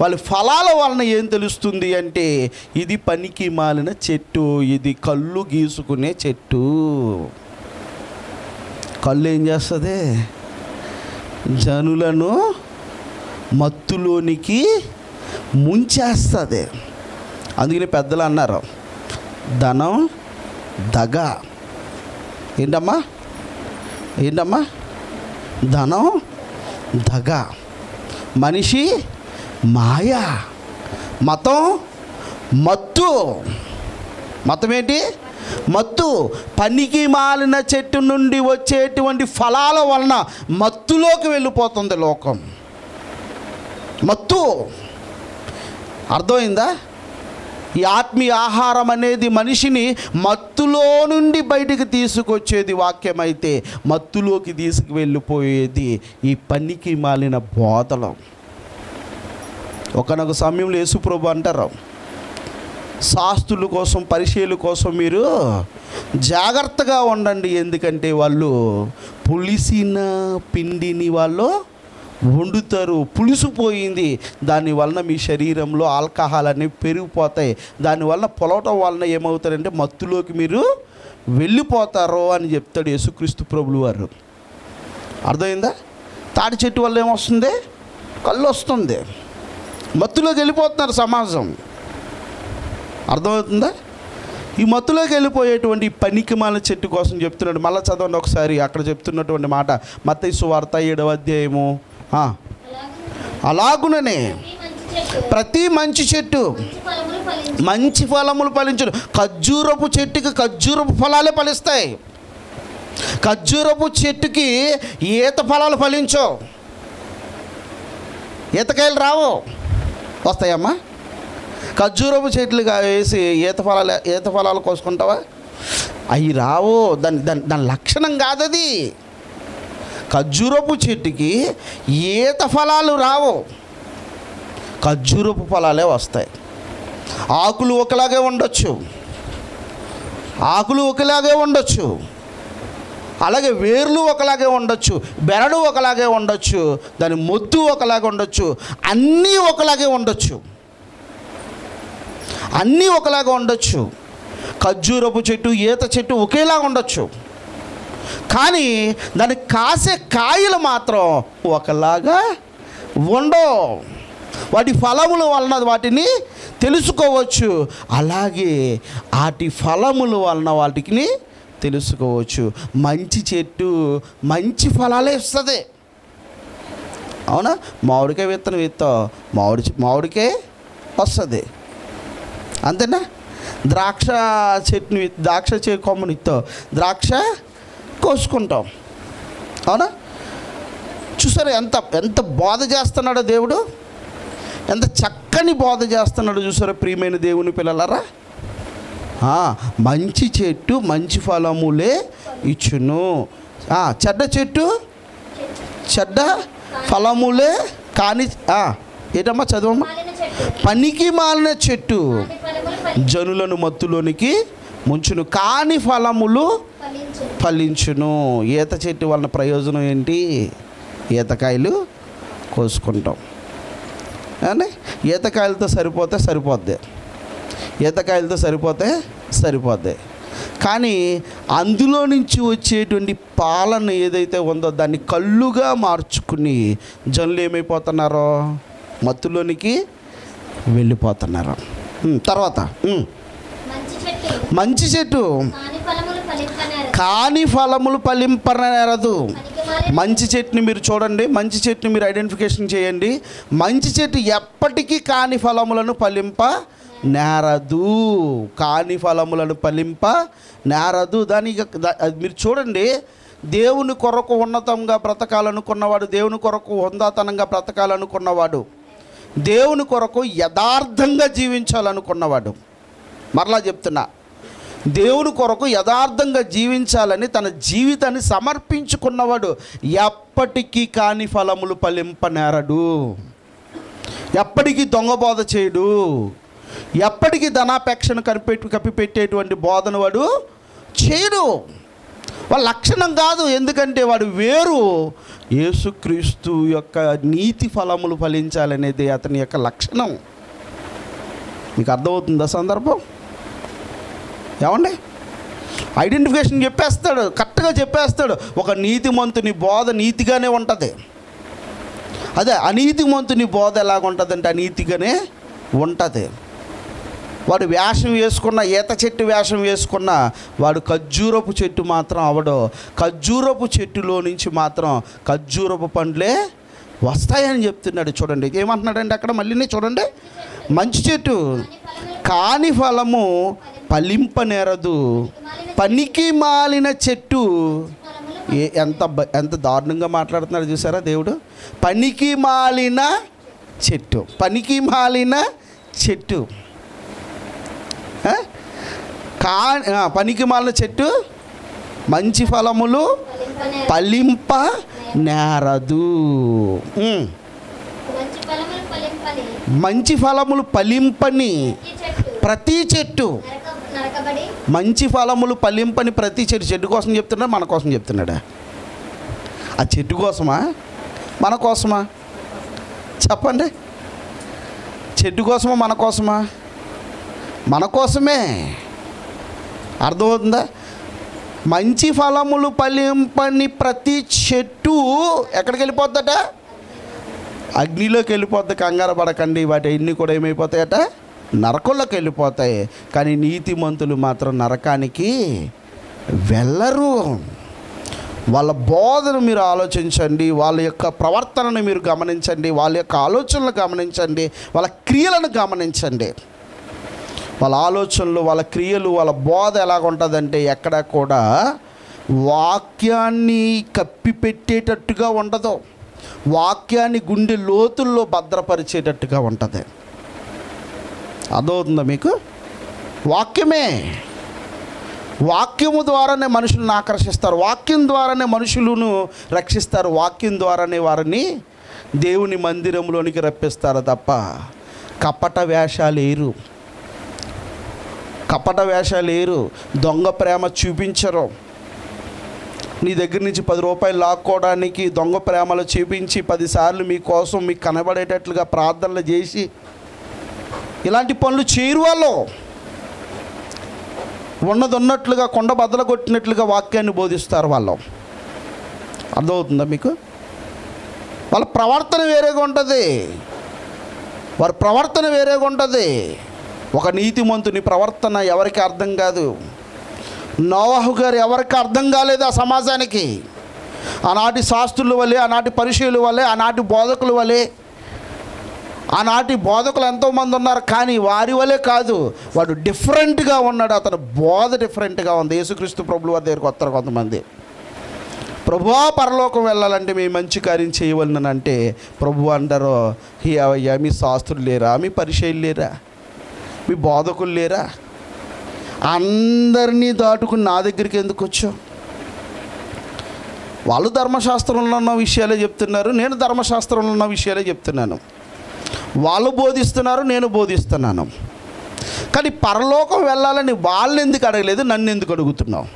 వాళ్ళ ఫలాల వలన ఏం తెలుస్తుంది అంటే ఇది పనికి మాలిన చెట్టు ఇది కళ్ళు గీసుకునే చెట్టు. కళ్ళు ఏం చేస్తుంది? జనులను మత్తులోనికి ముంచేస్తుంది. అందుకని పెద్దలు అన్నారు ధనం దగ ఏంటమ్మా? ఏంటమ్మా? ధనం దగ మనిషి మాయ. మతం మత్తు. మతం ఏంటి మత్తు. పనికి మాలిన చెట్టు నుండి వచ్చేటువంటి ఫలాల వలన మత్తులోకి వెళ్ళిపోతుంది లోకం. మత్తు. అర్థమైందా? ఈ ఆత్మీయ ఆహారం అనేది మనిషిని మత్తులో నుండి బయటికి తీసుకొచ్చేది వాక్యమైతే మత్తులోకి తీసుకువెళ్ళిపోయేది ఈ పనికి మాలిన బోధలు ఒకనొక సమయంలో యేసుప్రభు అంటారు శాస్తుల కోసం పరిచయల కోసం మీరు జాగ్రత్తగా ఉండండి. ఎందుకంటే వాళ్ళు పులిసిన పిండిని వాళ్ళు వండుతారు పులిసిపోయింది దానివలన మీ శరీరంలో ఆల్కహాల్ అనేవి పెరిగిపోతాయి. దానివలన పొలవటం వలన ఏమవుతారంటే మత్తులోకి మీరు వెళ్ళిపోతారో అని చెప్తాడు యేసుక్రీస్తు ప్రభులు వారు. అర్థమైందా? తాటి చెట్టు వల్ల ఏమొస్తుంది? కళ్ళు వస్తుంది మత్తులోకి వెళ్ళిపోతున్నారు సమాజం. అర్థమవుతుందా? ఈ మత్తులోకి వెళ్ళిపోయేటువంటి పనికిమాల చెట్టు కోసం చెప్తున్నాడు. మళ్ళీ చదవండి ఒకసారి. అక్కడ చెప్తున్నటువంటి మాట. మత్తైసు వార్త ఏడవ అధ్యాయము అలాగుననే. ప్రతి మంచి చెట్టు మంచి ఫలములు ఫలించు మంచి ఫలములు ఫలించడు ఖర్జూరపు చెట్టుకి ఖర్జూరపు ఫలాలే ఫలిస్తాయి. ఖర్జూరపు చెట్టుకి ఈత ఫలాలు ఫలించవు ఈతకాయలు రావు. వస్తాయమ్మా. ఖర్జూరపు చెట్లుగా వేసి ఈత ఫలాలు ఈత ఫలాలు కోసుకుంటావా? అవి రావు. దాని దాని దాని లక్షణం కాదది. ఖర్జూరపు చెట్టుకి ఈత ఫలాలు రావు. ఖర్జూరపు ఫలాలే వస్తాయి. ఆకులు ఒకలాగే ఉండొచ్చు. ఆకులు ఒకలాగే ఉండొచ్చు. అలాగే వేర్లు ఒకలాగే ఉండొచ్చు. బెరడు ఒకలాగే ఉండొచ్చు. దాని మొద్దు ఒకలాగే ఉండొచ్చు. అన్నీ ఒకలాగే ఉండొచ్చు. అన్నీ ఒకలాగా ఉండొచ్చు. ఖర్జూరపు చెట్టు ఈత చెట్టు ఒకేలా ఉండొచ్చు. కానీ దానికి కాసే కాయలు మాత్రం ఒకలాగా ఉండవు. వాటి ఫలముల వలన వాటిని తెలుసుకోవచ్చు. అలాగే వాటి ఫలముల వలన వాటికి తెలుసుకోవచ్చు. మంచి చెట్టు మంచి ఫలాలే ఇస్తుంది. అవునా? మామిడికాయ విత్తనం విత్తావు మామిడి మామిడికాయ వస్తుంది. అంతేనా? ద్రాక్ష చెట్టుని ద్రాక్ష చే కొమ్మని ఇస్తావు ద్రాక్ష కోసుకుంటాం. అవునా? చూసారా ఎంత ఎంత బోధ చేస్తున్నాడో దేవుడు? ఎంత చక్కని బోధ చేస్తున్నాడో చూసారా ప్రియమైన దేవుని పిల్లలరా? మంచి చెట్టు మంచి ఫలములే ఇచ్చును. చెడ్డ చెట్టు? చెడ్డ ఫలములే కాని ఏంటమ్మా చదవమ్మా? పనికి మాలిన చెట్టు. జనులను మత్తులోనికి ముంచును. కాని ఫలములు ఫలించును. ఈత చెట్టు వలన ప్రయోజనం ఏంటి? ఈతకాయలు కోసుకుంటాం. కానీ ఈతకాయలతో సరిపోతే సరిపోద్ది. ఈతకాయలతో సరిపోతే సరిపోద్ది. కానీ అందులో నుంచి వచ్చేటువంటి పాలన ఏదైతే ఉందో దాన్ని కళ్ళుగా మార్చుకుని జనులు ఏమైపోతున్నారో? మత్తులోనికి వెళ్ళిపోతున్నారు. తర్వాత. మంచి చెట్టు. కాని ఫలములు ఫలింపనేరదు. మంచి చెట్టుని మీరు చూడండి. మంచి చెట్టుని మీరు ఐడెంటిఫికేషన్ చేయండి. మంచి చెట్టు ఎప్పటికీ కాని ఫలములను ఫలింప నేరదు కాని ఫలములను ఫలింప నేరదు దాని మీరు చూడండి. దేవుని కొరకు ఉన్నతంగా బ్రతకాలనుకున్నవాడు దేవుని కొరకు హుందాతనంగా బ్రతకాలనుకున్నవాడు దేవుని కొరకు యథార్థంగా జీవించాలనుకున్నవాడు. మరలా చెప్తున్నా. దేవుని కొరకు యథార్థంగా జీవించాలని తన జీవితాన్ని సమర్పించుకున్నవాడు ఎప్పటికీ కాని ఫలములు ఫలింపనేరడు. ఎప్పటికీ దొంగబోధ చేయడు. ఎప్పటికీ ధనాపేక్షను కనిపెట్టి కప్పిపెట్టేటువంటి బోధన వాడు చేయడు. వాళ్ళ లక్షణం కాదు ఎందుకంటే వాడు వేరు. యేసుక్రీస్తు యొక్క నీతి ఫలములు ఫలించాలనేది అతని యొక్క లక్షణం. మీకు అర్థమవుతుందా సందర్భం? ఏమండి? ఐడెంటిఫికేషన్ చెప్పేస్తాడు కరెక్ట్గా చెప్పేస్తాడు. ఒక నీతిమంతుని బోధ నీతిగానే ఉంటుంది. అదే అనీతిమంతుని బోధ ఎలాగ ఉంటుందంటే అనీతిగానే ఉంటుంది. వాడు వేషం వేసుకున్న ఈత చెట్టు వేషం వేసుకున్న వాడు ఖర్జూరపు చెట్టు మాత్రం అవడు. ఖర్జూరపు చెట్టులో నుంచి మాత్రం ఖర్జూరపు పండ్లే వస్తాయని చెప్తున్నాడు. చూడండి ఏమంటున్నాడండి అక్కడ? మళ్ళీ చూడండి. మంచి చెట్టు. కాని ఫలము ఫలింపనేరదు. పనికి మాలిన చెట్టు. ఏ ఎంత ఎంత దారుణంగా మాట్లాడుతున్నాడు చూసారా దేవుడు? పనికి మాలిన చెట్టు. పనికి మాలిన చెట్టు? కా పనికి మాలిన చెట్టు మంచి ఫలములు ఫలింప నేరదు. మంచి ఫలములు ఫలింపని. చెట్టు ప్రతి చెట్టు. మంచి ఫలములు ఫలింపని ప్రతి చెట్టు. చెట్టు కోసం చెప్తున్నాడా? మన కోసం చెప్తున్నాడా? ఆ చెట్టు కోసమా? మన కోసమా? చెప్పండి. చెట్టు కోసమా మన కోసమా? మన కోసమే. అర్థమవుతుందా? మంచి ఫలములు ఫలింపని ప్రతి చెట్టు ఎక్కడికి వెళ్ళిపోద్దట అగ్నిలోకి వెళ్ళిపోద్ది కంగారు పడకండి. వాటి అన్నీ కూడా ఏమైపోతాయట? నరకంలోకి వెళ్ళిపోతాయి. కానీ నీతిమంతులు మాత్రం నరకానికి వెళ్ళరు. వాళ్ళ బోధను మీరు ఆలోచించండి. వాళ్ళ యొక్క ప్రవర్తనను మీరు గమనించండి. వాళ్ళ యొక్క ఆలోచనలు గమనించండి. వాళ్ళ క్రియలను గమనించండి. వాళ్ళ ఆలోచనలు వాళ్ళ క్రియలు వాళ్ళ బోధ ఎలాగుంటుందంటే ఎక్కడ కూడా వాక్యాన్ని కప్పిపెట్టేటట్టుగా ఉండదు. వాక్యాన్ని గుండె లోతుల్లో భద్రపరిచేటట్టుగా ఉంటుంది. అర్థమవుతుందా మీకు? వాక్యమే. వాక్యము ద్వారానే మనుషులను ఆకర్షిస్తారు. వాక్యం ద్వారానే మనుషులను రక్షిస్తారు. వాక్యం ద్వారానే వారిని దేవుని మందిరంలోనికి రప్పిస్తారు తప్ప కపట వేషాలు వేరు కపట వేషాలు వేరు దొంగ ప్రేమ చూపించరు. నీ దగ్గర నుంచి పది రూపాయలు లాక్కోవడానికి దొంగ ప్రేమలు చూపించి పదిసార్లు మీకోసం మీకు కనబడేటట్లుగా ప్రార్థనలు చేసి ఇలాంటి పనులు చేయరు వాళ్ళు. ఉన్నది ఉన్నట్లుగా కొండ బద్దలు కొట్టినట్లుగా వాక్యాన్ని బోధిస్తారు వాళ్ళు. అర్థమవుతుందా మీకు? వాళ్ళ ప్రవర్తన వేరేగా ఉంటుంది. వారి ప్రవర్తన వేరేగా ఉంటుంది. ఒక నీతిమంతుని ప్రవర్తన ఎవరికి అర్థం కాదు. నోవాహు గారు ఎవరికి అర్థం కాలేదు ఆ సమాజానికి? ఆనాటి శాస్త్రుల వలె ఆనాటి పరిచయుల వలె ఆనాటి బోధకుల వలె ఆనాటి బోధకులు ఎంతోమంది ఉన్నారు కానీ వారి వలె కాదు. వాడు డిఫరెంట్గా ఉన్నాడు. అతను బోధ డిఫరెంట్గా ఉంది. యేసుక్రీస్తు ప్రభులు వారి దగ్గరికి వస్తారు కొంతమంది. ప్రభువా పరలోకం వెళ్ళాలంటే మీ మంచి కార్యం చేయవలనంటే అంటే ప్రభు అంటారు "హే అయ్యా మీ శాస్త్రులు లేరా? మీ పరిచయులు లేరా? మీ బోధకులు లేరా? అందరినీ దాటుకుని నా దగ్గరికి ఎందుకు వచ్చావు? వాళ్ళు ధర్మశాస్త్రంలో ఉన్న విషయాలే చెప్తున్నారు నేను ధర్మశాస్త్రంలో ఉన్న విషయాలే చెప్తున్నాను. వాళ్ళు బోధిస్తున్నారు నేను బోధిస్తున్నాను. కానీ పరలోకం వెళ్ళాలని వాళ్ళు ఎందుకు అడగలేదు నన్ను ఎందుకు అడుగుతున్నావు?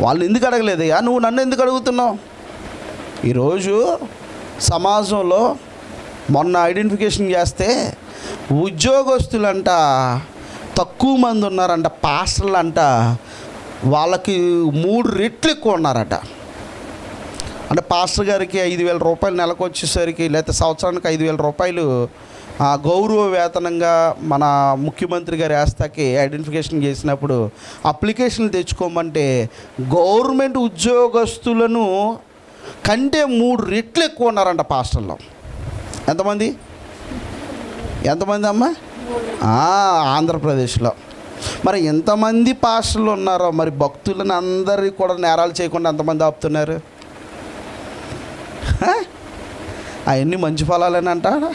వాళ్ళు ఎందుకు అడగలేదయ్యా? నువ్వు నన్ను ఎందుకు అడుగుతున్నావు? ఈరోజు సమాజంలో మొన్న ఐడెంటిఫికేషన్ చేస్తే ఉద్యోగస్తులంట తక్కువ మంది ఉన్నారంట పాస్టర్లు అంట వాళ్ళకి మూడు రెట్లు ఎక్కువ ఉన్నారట. అంటే పాస్టర్ గారికి ఐదు వేల రూపాయలు నెలకు వచ్చేసరికి లేకపోతే సంవత్సరానికి ఐదు వేల రూపాయలు గౌరవ వేతనంగా మన ముఖ్యమంత్రి గారి వేస్తాకి ఐడెంటిఫికేషన్ చేసినప్పుడు అప్లికేషన్లు తెచ్చుకోమంటే గవర్నమెంట్ ఉద్యోగస్తులను కంటే మూడు రెట్లు ఎక్కువ ఉన్నారంట పాస్టర్లో. ఎంతమంది? ఎంతమంది అమ్మా? ఆంధ్రప్రదేశ్లో. మరి ఎంతమంది పాస్టర్లు ఉన్నారో మరి భక్తులను అందరికీ కూడా నేరాలు చేయకుండా ఎంతమంది ఆపుతున్నారు? అవన్నీ మంచి ఫలాలని అంటారా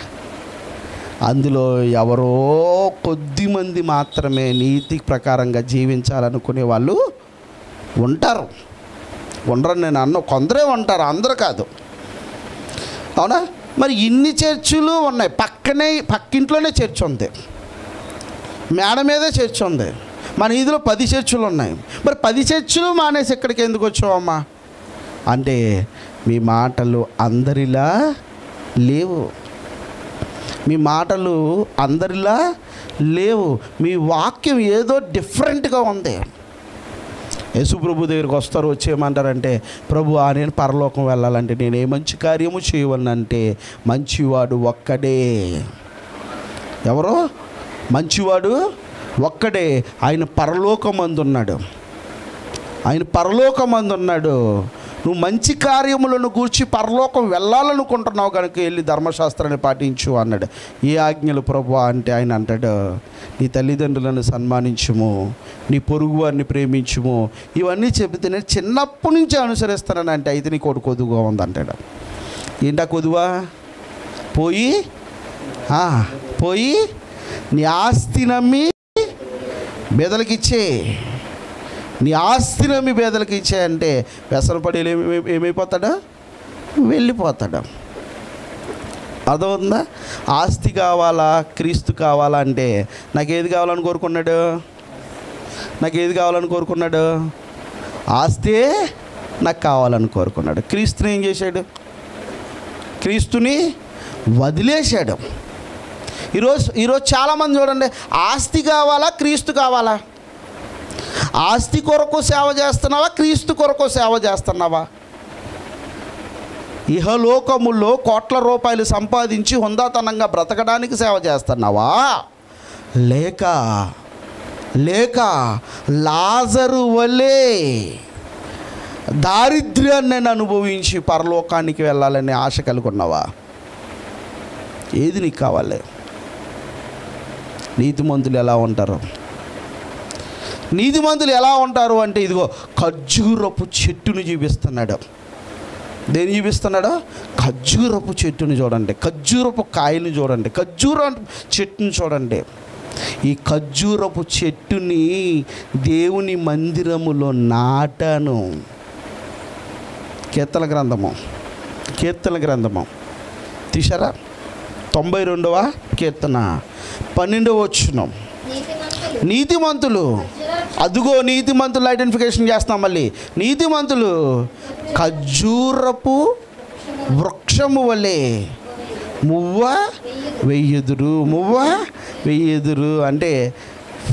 అందులో ఎవరో కొద్ది మంది మాత్రమే నీతి ప్రకారంగా జీవించాలనుకునే వాళ్ళు ఉంటారు. ఉండరు నేను అన్న కొందరే ఉంటారు అందరు కాదు. అవునా? మరి ఇన్ని చర్చిలు ఉన్నాయి. పక్కనే పక్కింట్లోనే చర్చ్ ఉంది. మేడ మీదే చర్చ్ ఉంది. మన ఇదిలో పది చర్చిలు ఉన్నాయి. మరి పది చర్చిలు మానేసి ఇక్కడికి ఎందుకు వచ్చావమ్మా? అంటే మీ మాటలు అందరిలా లేవు. మీ మాటలు అందరిలా లేవు. మీ వాక్యం ఏదో డిఫరెంట్గా ఉంది. యేసు ప్రభు దగ్గరికి వస్తారు వచ్చేయమంటారంటే ప్రభు ఆ నేను పరలోకం వెళ్ళాలంటే నేను ఏ మంచి కార్యము చేయవలనంటే మంచివాడు ఒక్కడే. ఎవరు? మంచివాడు ఒక్కడే. ఆయన పరలోకమందున్నాడు. ఆయన పరలోకమందున్నాడు. నువ్వు మంచి కార్యములను గూర్చి పరలోకం వెళ్ళాలనుకుంటున్నావు కనుక వెళ్ళి ధర్మశాస్త్రాన్ని పాటించు అన్నాడు. ఏ ఆజ్ఞలు ప్రభు అంటే ఆయన అంటాడు నీ తల్లిదండ్రులను సన్మానించుము నీ పొరుగు వారిని ప్రేమించుము ఇవన్నీ చెబితే నేను చిన్నప్పటి నుంచి అనుసరిస్తానని అంటే అయితే నీ కొడుకు కొదుగా ఉందంటాడు ఏంటా కొదువా పోయి పోయి నీ ఆస్తి నమ్మి బెదలకిచ్చే నీ ఆస్తిని మీ పేదలకు ఇచ్చాయంటే వ్యసనపడి ఏమైపోతాడా? వెళ్ళిపోతాడా? అర్థమవుతుందా? ఆస్తి కావాలా? క్రీస్తు కావాలా అంటే నాకు ఏది కావాలని కోరుకున్నాడు? నాకు ఏది కావాలని కోరుకున్నాడు? ఆస్తే నాకు కావాలని కోరుకున్నాడు. క్రీస్తుని ఏం చేశాడు? క్రీస్తుని వదిలేశాడు. ఈరోజు ఈరోజు చాలామంది చూడండి ఆస్తి కావాలా? క్రీస్తు కావాలా? ఆస్తి కొరకు సేవ చేస్తున్నావా? క్రీస్తు కొరకు సేవ చేస్తున్నావా? ఇహలోకముల్లో కోట్ల రూపాయలు సంపాదించి హుందాతనంగా బ్రతకడానికి సేవ చేస్తున్నావా? లేక లేక లాజరు వలే దారిద్ర్యాన్ని నేను అనుభవించి పరలోకానికి వెళ్ళాలనే ఆశ కలుగున్నావా? ఏది నీకు కావాలి? నీతిమంతులు ఎలా ఉంటారు? నీతిమంతులు ఎలా ఉంటారు అంటే ఇదిగో ఖర్జూరపు చెట్టును చూపిస్తున్నాడు. దేని చూపిస్తున్నాడు? ఖర్జూరపు చెట్టుని చూడండి. ఖర్జూరపు కాయని చూడండి. ఖర్జూర చెట్టుని చూడండి. ఈ ఖర్జూరపు చెట్టుని దేవుని మందిరములో నాటాను. కీర్తన గ్రంథము. కీర్తన గ్రంథము. తీసారా తొంభై రెండవ కీర్తన. పన్నెండవ వచ్చును నీతిమంతులు. అదుగో నీతిమంతులు ఐడెంటిఫికేషన్ చేస్తాం మళ్ళీ. నీతిమంతులు ఖజూరపు వృక్షము వలె మువ్వ వెయ్యుదురు మువ్వ వెయ్యుదురు అంటే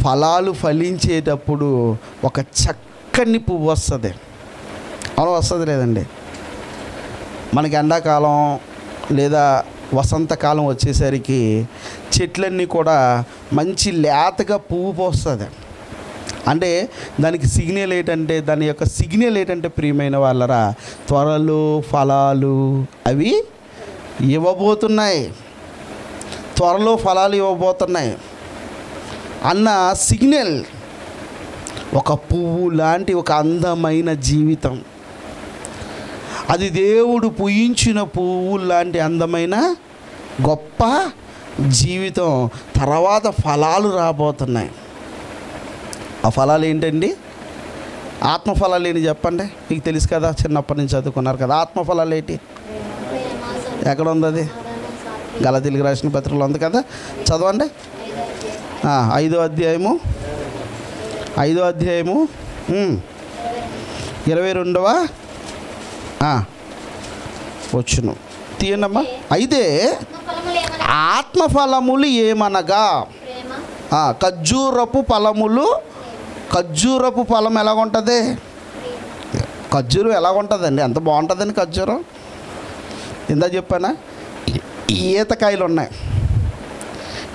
ఫలాలు ఫలించేటప్పుడు ఒక చక్కని పువ్వు వస్తుంది. అవును వస్తుంది లేదండి. మనకి ఎండాకాలం లేదా వసంతకాలం వచ్చేసరికి చెట్లన్నీ కూడా మంచి లేతగా పువ్వు పోస్తుంది. అంటే దానికి సిగ్నల్ ఏంటంటే దాని యొక్క సిగ్నల్ ఏంటంటే ప్రియమైన వాళ్ళరా త్వరలో ఫలాలు అవి ఇవ్వబోతున్నాయి. త్వరలో ఫలాలు ఇవ్వబోతున్నాయి. అన్న సిగ్నల్ ఒక పువ్వు లాంటి ఒక అందమైన జీవితం. అది దేవుడు పూయించిన పువ్వు లాంటి అందమైన గొప్ప జీవితం. తర్వాత ఫలాలు రాబోతున్నాయి. ఆ ఫలాలు ఏంటండి? ఆత్మఫలాలు ఏంటి చెప్పండి? మీకు తెలుసు కదా చిన్నప్పటి నుంచి చదువుకున్నారు కదా ఆత్మఫలాలు ఏంటి? ఎక్కడ ఉంది అది? గల తెలుగు రాసిన పత్రికలో ఉంది కదా. చదవండి. ఐదో అధ్యాయము. ఐదో అధ్యాయము. ఇరవై రెండవ వచ్చును. తీయండమ్మా. అయితే ఆత్మఫలములు ఏమనగా? ఖర్జూరపు ఫలములు. ఖర్జూరపు ఫలం ఎలాగుంటుంది? ఖర్జూరం ఎలాగుంటుందండి? ఎంత బాగుంటుందండి ఖర్జూరం. ఇందా చెప్పానా? ఈతకాయలు ఉన్నాయి.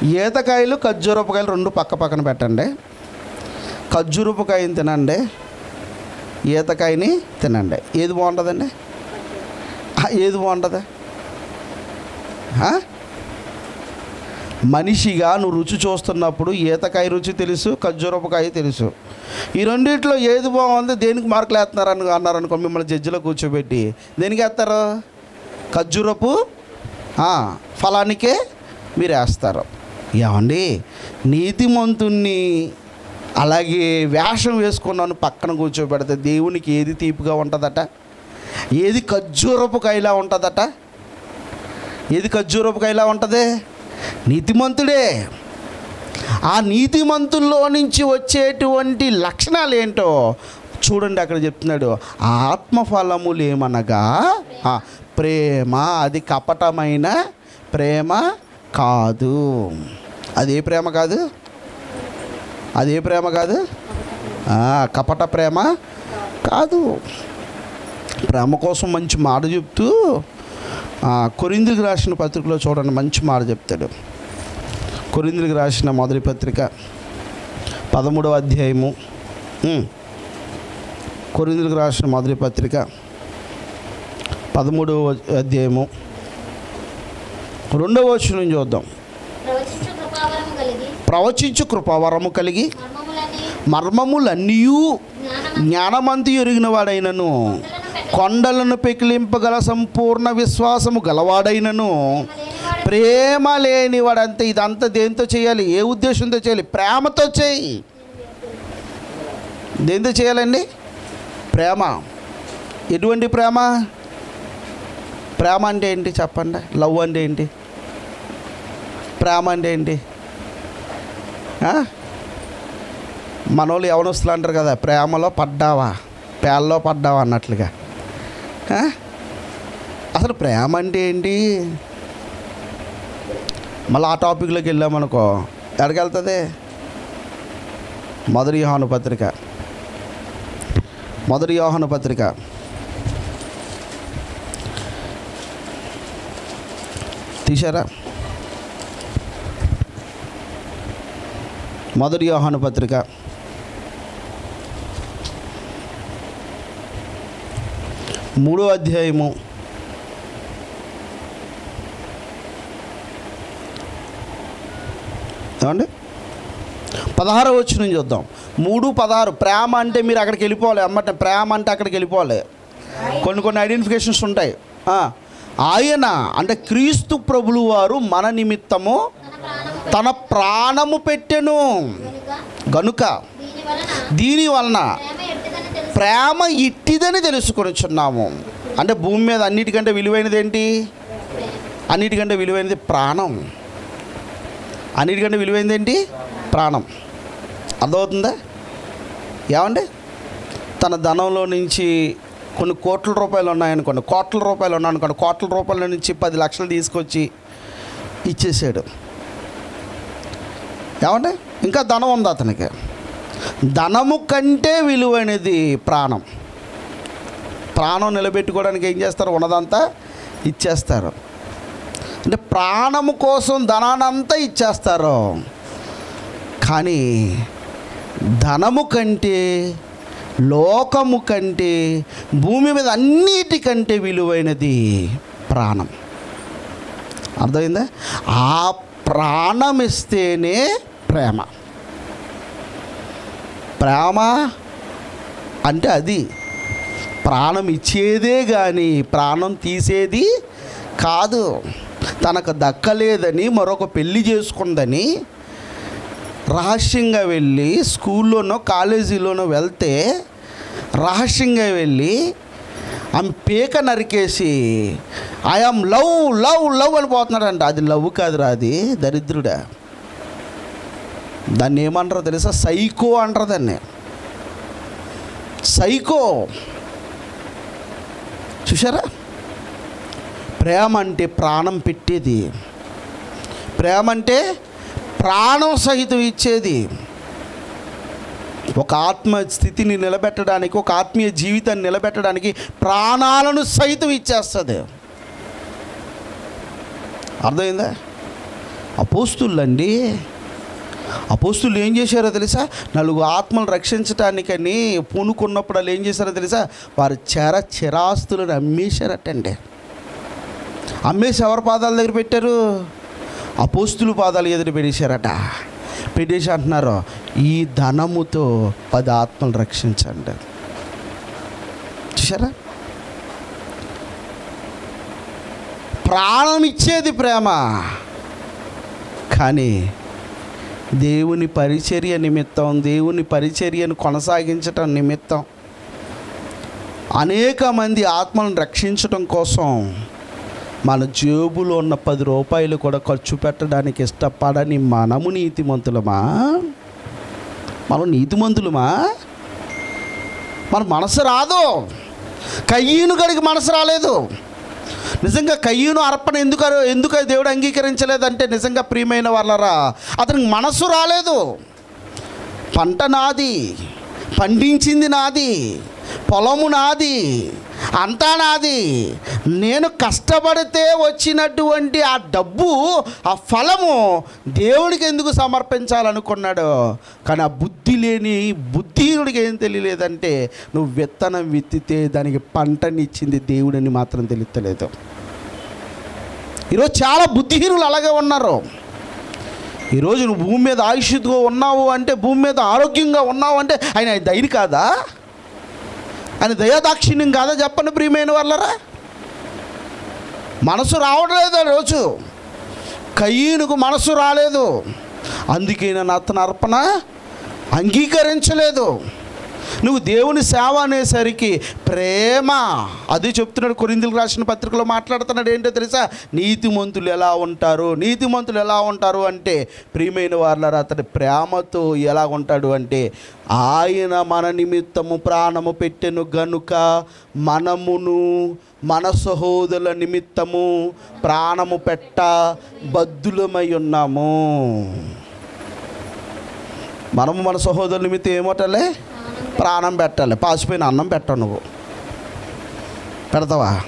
ఈతకాయలు ఖర్జూరపు కాయలు రెండు పక్క పక్కన పెట్టండి. ఖర్జూరపు కాయని తినండి. ఈతకాయని తినండి. ఏది బాగుంటుందండి? ఏది బాగుంటుంది? మనిషిగా నువ్వు రుచి చూస్తున్నప్పుడు ఈతకాయ రుచి తెలుసు ఖర్జూరపకాయ తెలుసు. ఈ రెండిట్లో ఏది బాగుంది దేనికి మార్కులు వేస్తున్నారని అన్నారనుకో అన్నారు అనుకో మిమ్మల్ని జడ్జిలో కూర్చోబెట్టి. దేనికి వేస్తారు? ఖర్జూరపు? ఫలానికే మీరు వేస్తారు. ఏమండి? నీతిమంతుణ్ణి అలాగే వేషం వేసుకున్నాను పక్కన కూర్చోబెడితే దేవునికి ఏది తీపిగా ఉంటుందట? ఏది ఖర్జూరపు కైలా ఉంటుందట? ఏది ఖర్జూరపు కైలా ఉంటుంది? నీతిమంతుడే. ఆ నీతిమంతుల్లో నుంచి వచ్చేటువంటి లక్షణాలు ఏంటో చూడండి అక్కడ చెప్తున్నాడు. ఆత్మఫలములు ఏమనగా ప్రేమ అది కపటమైన ప్రేమ కాదు. అది ఏ ప్రేమ కాదు? అది ఏ ప్రేమ కాదు? కపట ప్రేమ కాదు. ప్రేమ కోసం మంచి మాట చెప్తూ కొరిందుకు రాసిన పత్రికలో చూడండి మంచి మాట చెప్తాడు. కొరిందులకు రాసిన మొదటి పత్రిక పదమూడవ అధ్యాయము. కొరిందులకు రాసిన మొదటి పత్రిక పదమూడవ అధ్యాయము. రెండవ వచనం చూద్దాం. ప్రవచించు కృపావరము కలిగి మర్మములని మర్మములన్నీ జ్ఞానము జ్ఞానమంతి ఎరిగిన వాడైనను కొండలను పెకిలింపగల సంపూర్ణ విశ్వాసము గలవాడైనను. ప్రేమ లేనివాడంతా ఇదంతా దేంతో చేయాలి? ఏ ఉద్దేశంతో చేయాలి? ప్రేమతో చేయి. దేంతో చేయాలండి? ప్రేమ. ఎటువంటి ప్రేమ? ప్రేమ అంటే ఏంటి? చెప్పండి. లవ్ అంటే ఏంటి? ప్రేమ అంటే ఏంటి? మనోళ్ళు యవనస్తులు అంటారు కదా ప్రేమలో పడ్డావా? పేల్లో పడ్డావా అన్నట్లుగా. అసలు ప్రేమ అంటే ఏంటి? మళ్ళీ ఆ టాపిక్లోకి వెళ్ళామనుకో ఎక్కడికి వెళ్తుంది మొదటి యోహాను పత్రిక. మొదటి యోహాను పత్రిక. తీశారా? మొదటి యోహాను పత్రిక. మూడో అధ్యాయము. ఏమండి? పదహారు వచ్చి నుంచి చూద్దాం. మూడు పదహారు. ప్రేమ అంటే మీరు అక్కడికి వెళ్ళిపోవాలి. అమ్మట ప్రేమ అంటే అక్కడికి వెళ్ళిపోవాలి. కొన్ని కొన్ని ఐడెంటిఫికేషన్స్ ఉంటాయి. ఆయన అంటే క్రీస్తు ప్రభులు వారు మన నిమిత్తము తన ప్రాణము పెట్టెను. గనుక దీని వలన ప్రేమ ప్రేమ ఇట్టిదని తెలుసుకొనిచున్నాము. అంటే భూమి మీద అన్నిటికంటే విలువైనది ఏంటి అన్నిటికంటే విలువైనది ప్రాణం. అన్నిటికంటే విలువైనది ఏంటి ప్రాణం. అర్థమవుతుందా? ఏమండి? తన ధనంలో నుంచి కొన్ని కోట్ల రూపాయలు ఉన్నాయనుకోండి కోట్ల రూపాయలు ఉన్నాయనుకోండి కోట్ల రూపాయల నుంచి పది లక్షలు తీసుకొచ్చి ఇచ్చేసాడు. ఏమండి? ఇంకా ధనం ఉంది అతనికి. ధనము కంటే విలువైనది ప్రాణం. ప్రాణం నిలబెట్టుకోవడానికి ఏం చేస్తారు? ఉన్నదంతా ఇచ్చేస్తారు. అంటే ప్రాణము కోసం ధనానంతా ఇచ్చేస్తారు. కానీ ధనము కంటే లోకము కంటే భూమి మీద అన్నిటికంటే విలువైనది ప్రాణం. అర్థమైందా? ఆ ప్రాణం ఇస్తేనే ప్రేమ. ప్రేమ అంటే అది. ప్రాణం ఇచ్చేదే కానీ ప్రాణం తీసేది కాదు. తనకు దక్కలేదని మరొక పెళ్ళి చేసుకుందని రహస్యంగా వెళ్ళి స్కూల్లోనో కాలేజీలోనో వెళ్తే రహస్యంగా వెళ్ళి ఆమె పీక నరికేసి ఐఎమ్ లవ్ లవ్ లవ్ అని పోతున్నాడంట. అది లవ్ కాదురా అది దరిద్రుడా. దాన్ని ఏమంటారో తెలుసా? సైకో అంటారు దాన్ని. సైకో. చూసారా ప్రేమ అంటే ప్రాణం పెట్టేది. ప్రేమ అంటే ప్రాణం సహితం ఇచ్చేది. ఒక ఆత్మ స్థితిని నిలబెట్టడానికి ఒక ఆత్మీయ జీవితాన్ని నిలబెట్టడానికి ప్రాణాలను సైతం ఇచ్చేస్తుంది. అర్థమైందా? అపోస్తులండి అపోస్తులు ఏం చేశారో తెలుసా? నలుగు ఆత్మలు రక్షించటానికని పూనుకున్నప్పుడు వాళ్ళు ఏం చేశారో తెలుసా? వారు చెర చిరాస్తులను అమ్మేశారటండి. అమ్మేసి ఎవరి పాదాల దగ్గర పెట్టారు? అపోస్తులు పాదాలు ఎదురు పెట్టేశారట. పెట్టేసి అంటున్నారు ఈ ధనముతో పది ఆత్మలు రక్షించండి. చూసారా ప్రాణం ఇచ్చేది ప్రేమ. కానీ దేవుని పరిచర్య నిమిత్తం దేవుని పరిచర్యను కొనసాగించటం నిమిత్తం అనేక మంది ఆత్మలను రక్షించడం కోసం మన జేబులో ఉన్న పది రూపాయలు కూడా ఖర్చు పెట్టడానికి ఇష్టపడని మనము నీతిమంతులమా? మనం నీతిమంతులమా? మన మనసు రాదు. కయ్యను గడికి మనసు రాలేదు. నిజంగా కయ్యూను అర్పణ ఎందుకు ఎందుకు దేవుడు అంగీకరించలేదంటే నిజంగా ప్రియమైన వాళ్ళరా అతనికి మనసు రాలేదు. పంట నాది పండించింది నాది. పొలము నాది అంతా నాది. నేను కష్టపడితే వచ్చినటువంటి ఆ డబ్బు ఆ ఫలము దేవుడికి ఎందుకు సమర్పించాలనుకున్నాడు? కానీ ఆ బుద్ధి లేని బుద్ధిహీనుడికి ఏం తెలియలేదంటే నువ్వు విత్తనం విత్తితే దానికి పంటనిచ్చింది దేవుడని మాత్రం తెలియలేదు ఈరోజు చాలా బుద్ధిహీనులు అలాగే ఉన్నారు. ఈరోజు నువ్వు భూమి మీద ఆయుష్తో ఉన్నావు అంటే భూమి మీద ఆరోగ్యంగా ఉన్నావు అంటే ఆయన దైని కాదా? అని దయాదాక్షిణ్యం కాదా చెప్పండి ప్రియమైన వాళ్ళరా మనసు రావట్లేదు లేదు రోజు. కయ్యనుకు మనసు రాలేదు. అందుకే నేను అతని అర్పణ అంగీకరించలేదు. నువ్వు దేవుని సేవ అనేసరికి ప్రేమ. అది చెప్తున్నాడు కొరిందులు రాసిన పత్రికలో మాట్లాడుతున్నాడు. ఏంటో తెలుసా? నీతిమంతులు ఎలా ఉంటారు? నీతిమంతులు ఎలా ఉంటారు అంటే ప్రియమైన వాళ్ళరా అతని ప్రేమతో ఎలా ఉంటాడు అంటే ఆయన మన నిమిత్తము ప్రాణము పెట్టెను గనుక మనమును మన సహోదరుల నిమిత్తము ప్రాణము పెట్ట బద్దులమై ఉన్నాము. మనము మన సహోదరుల నిమిత్తం ఏమోటలే ప్రాణం పెట్టాలి. పాసిపోయిన అన్నం పెట్టవు నువ్వు. పెడతావా?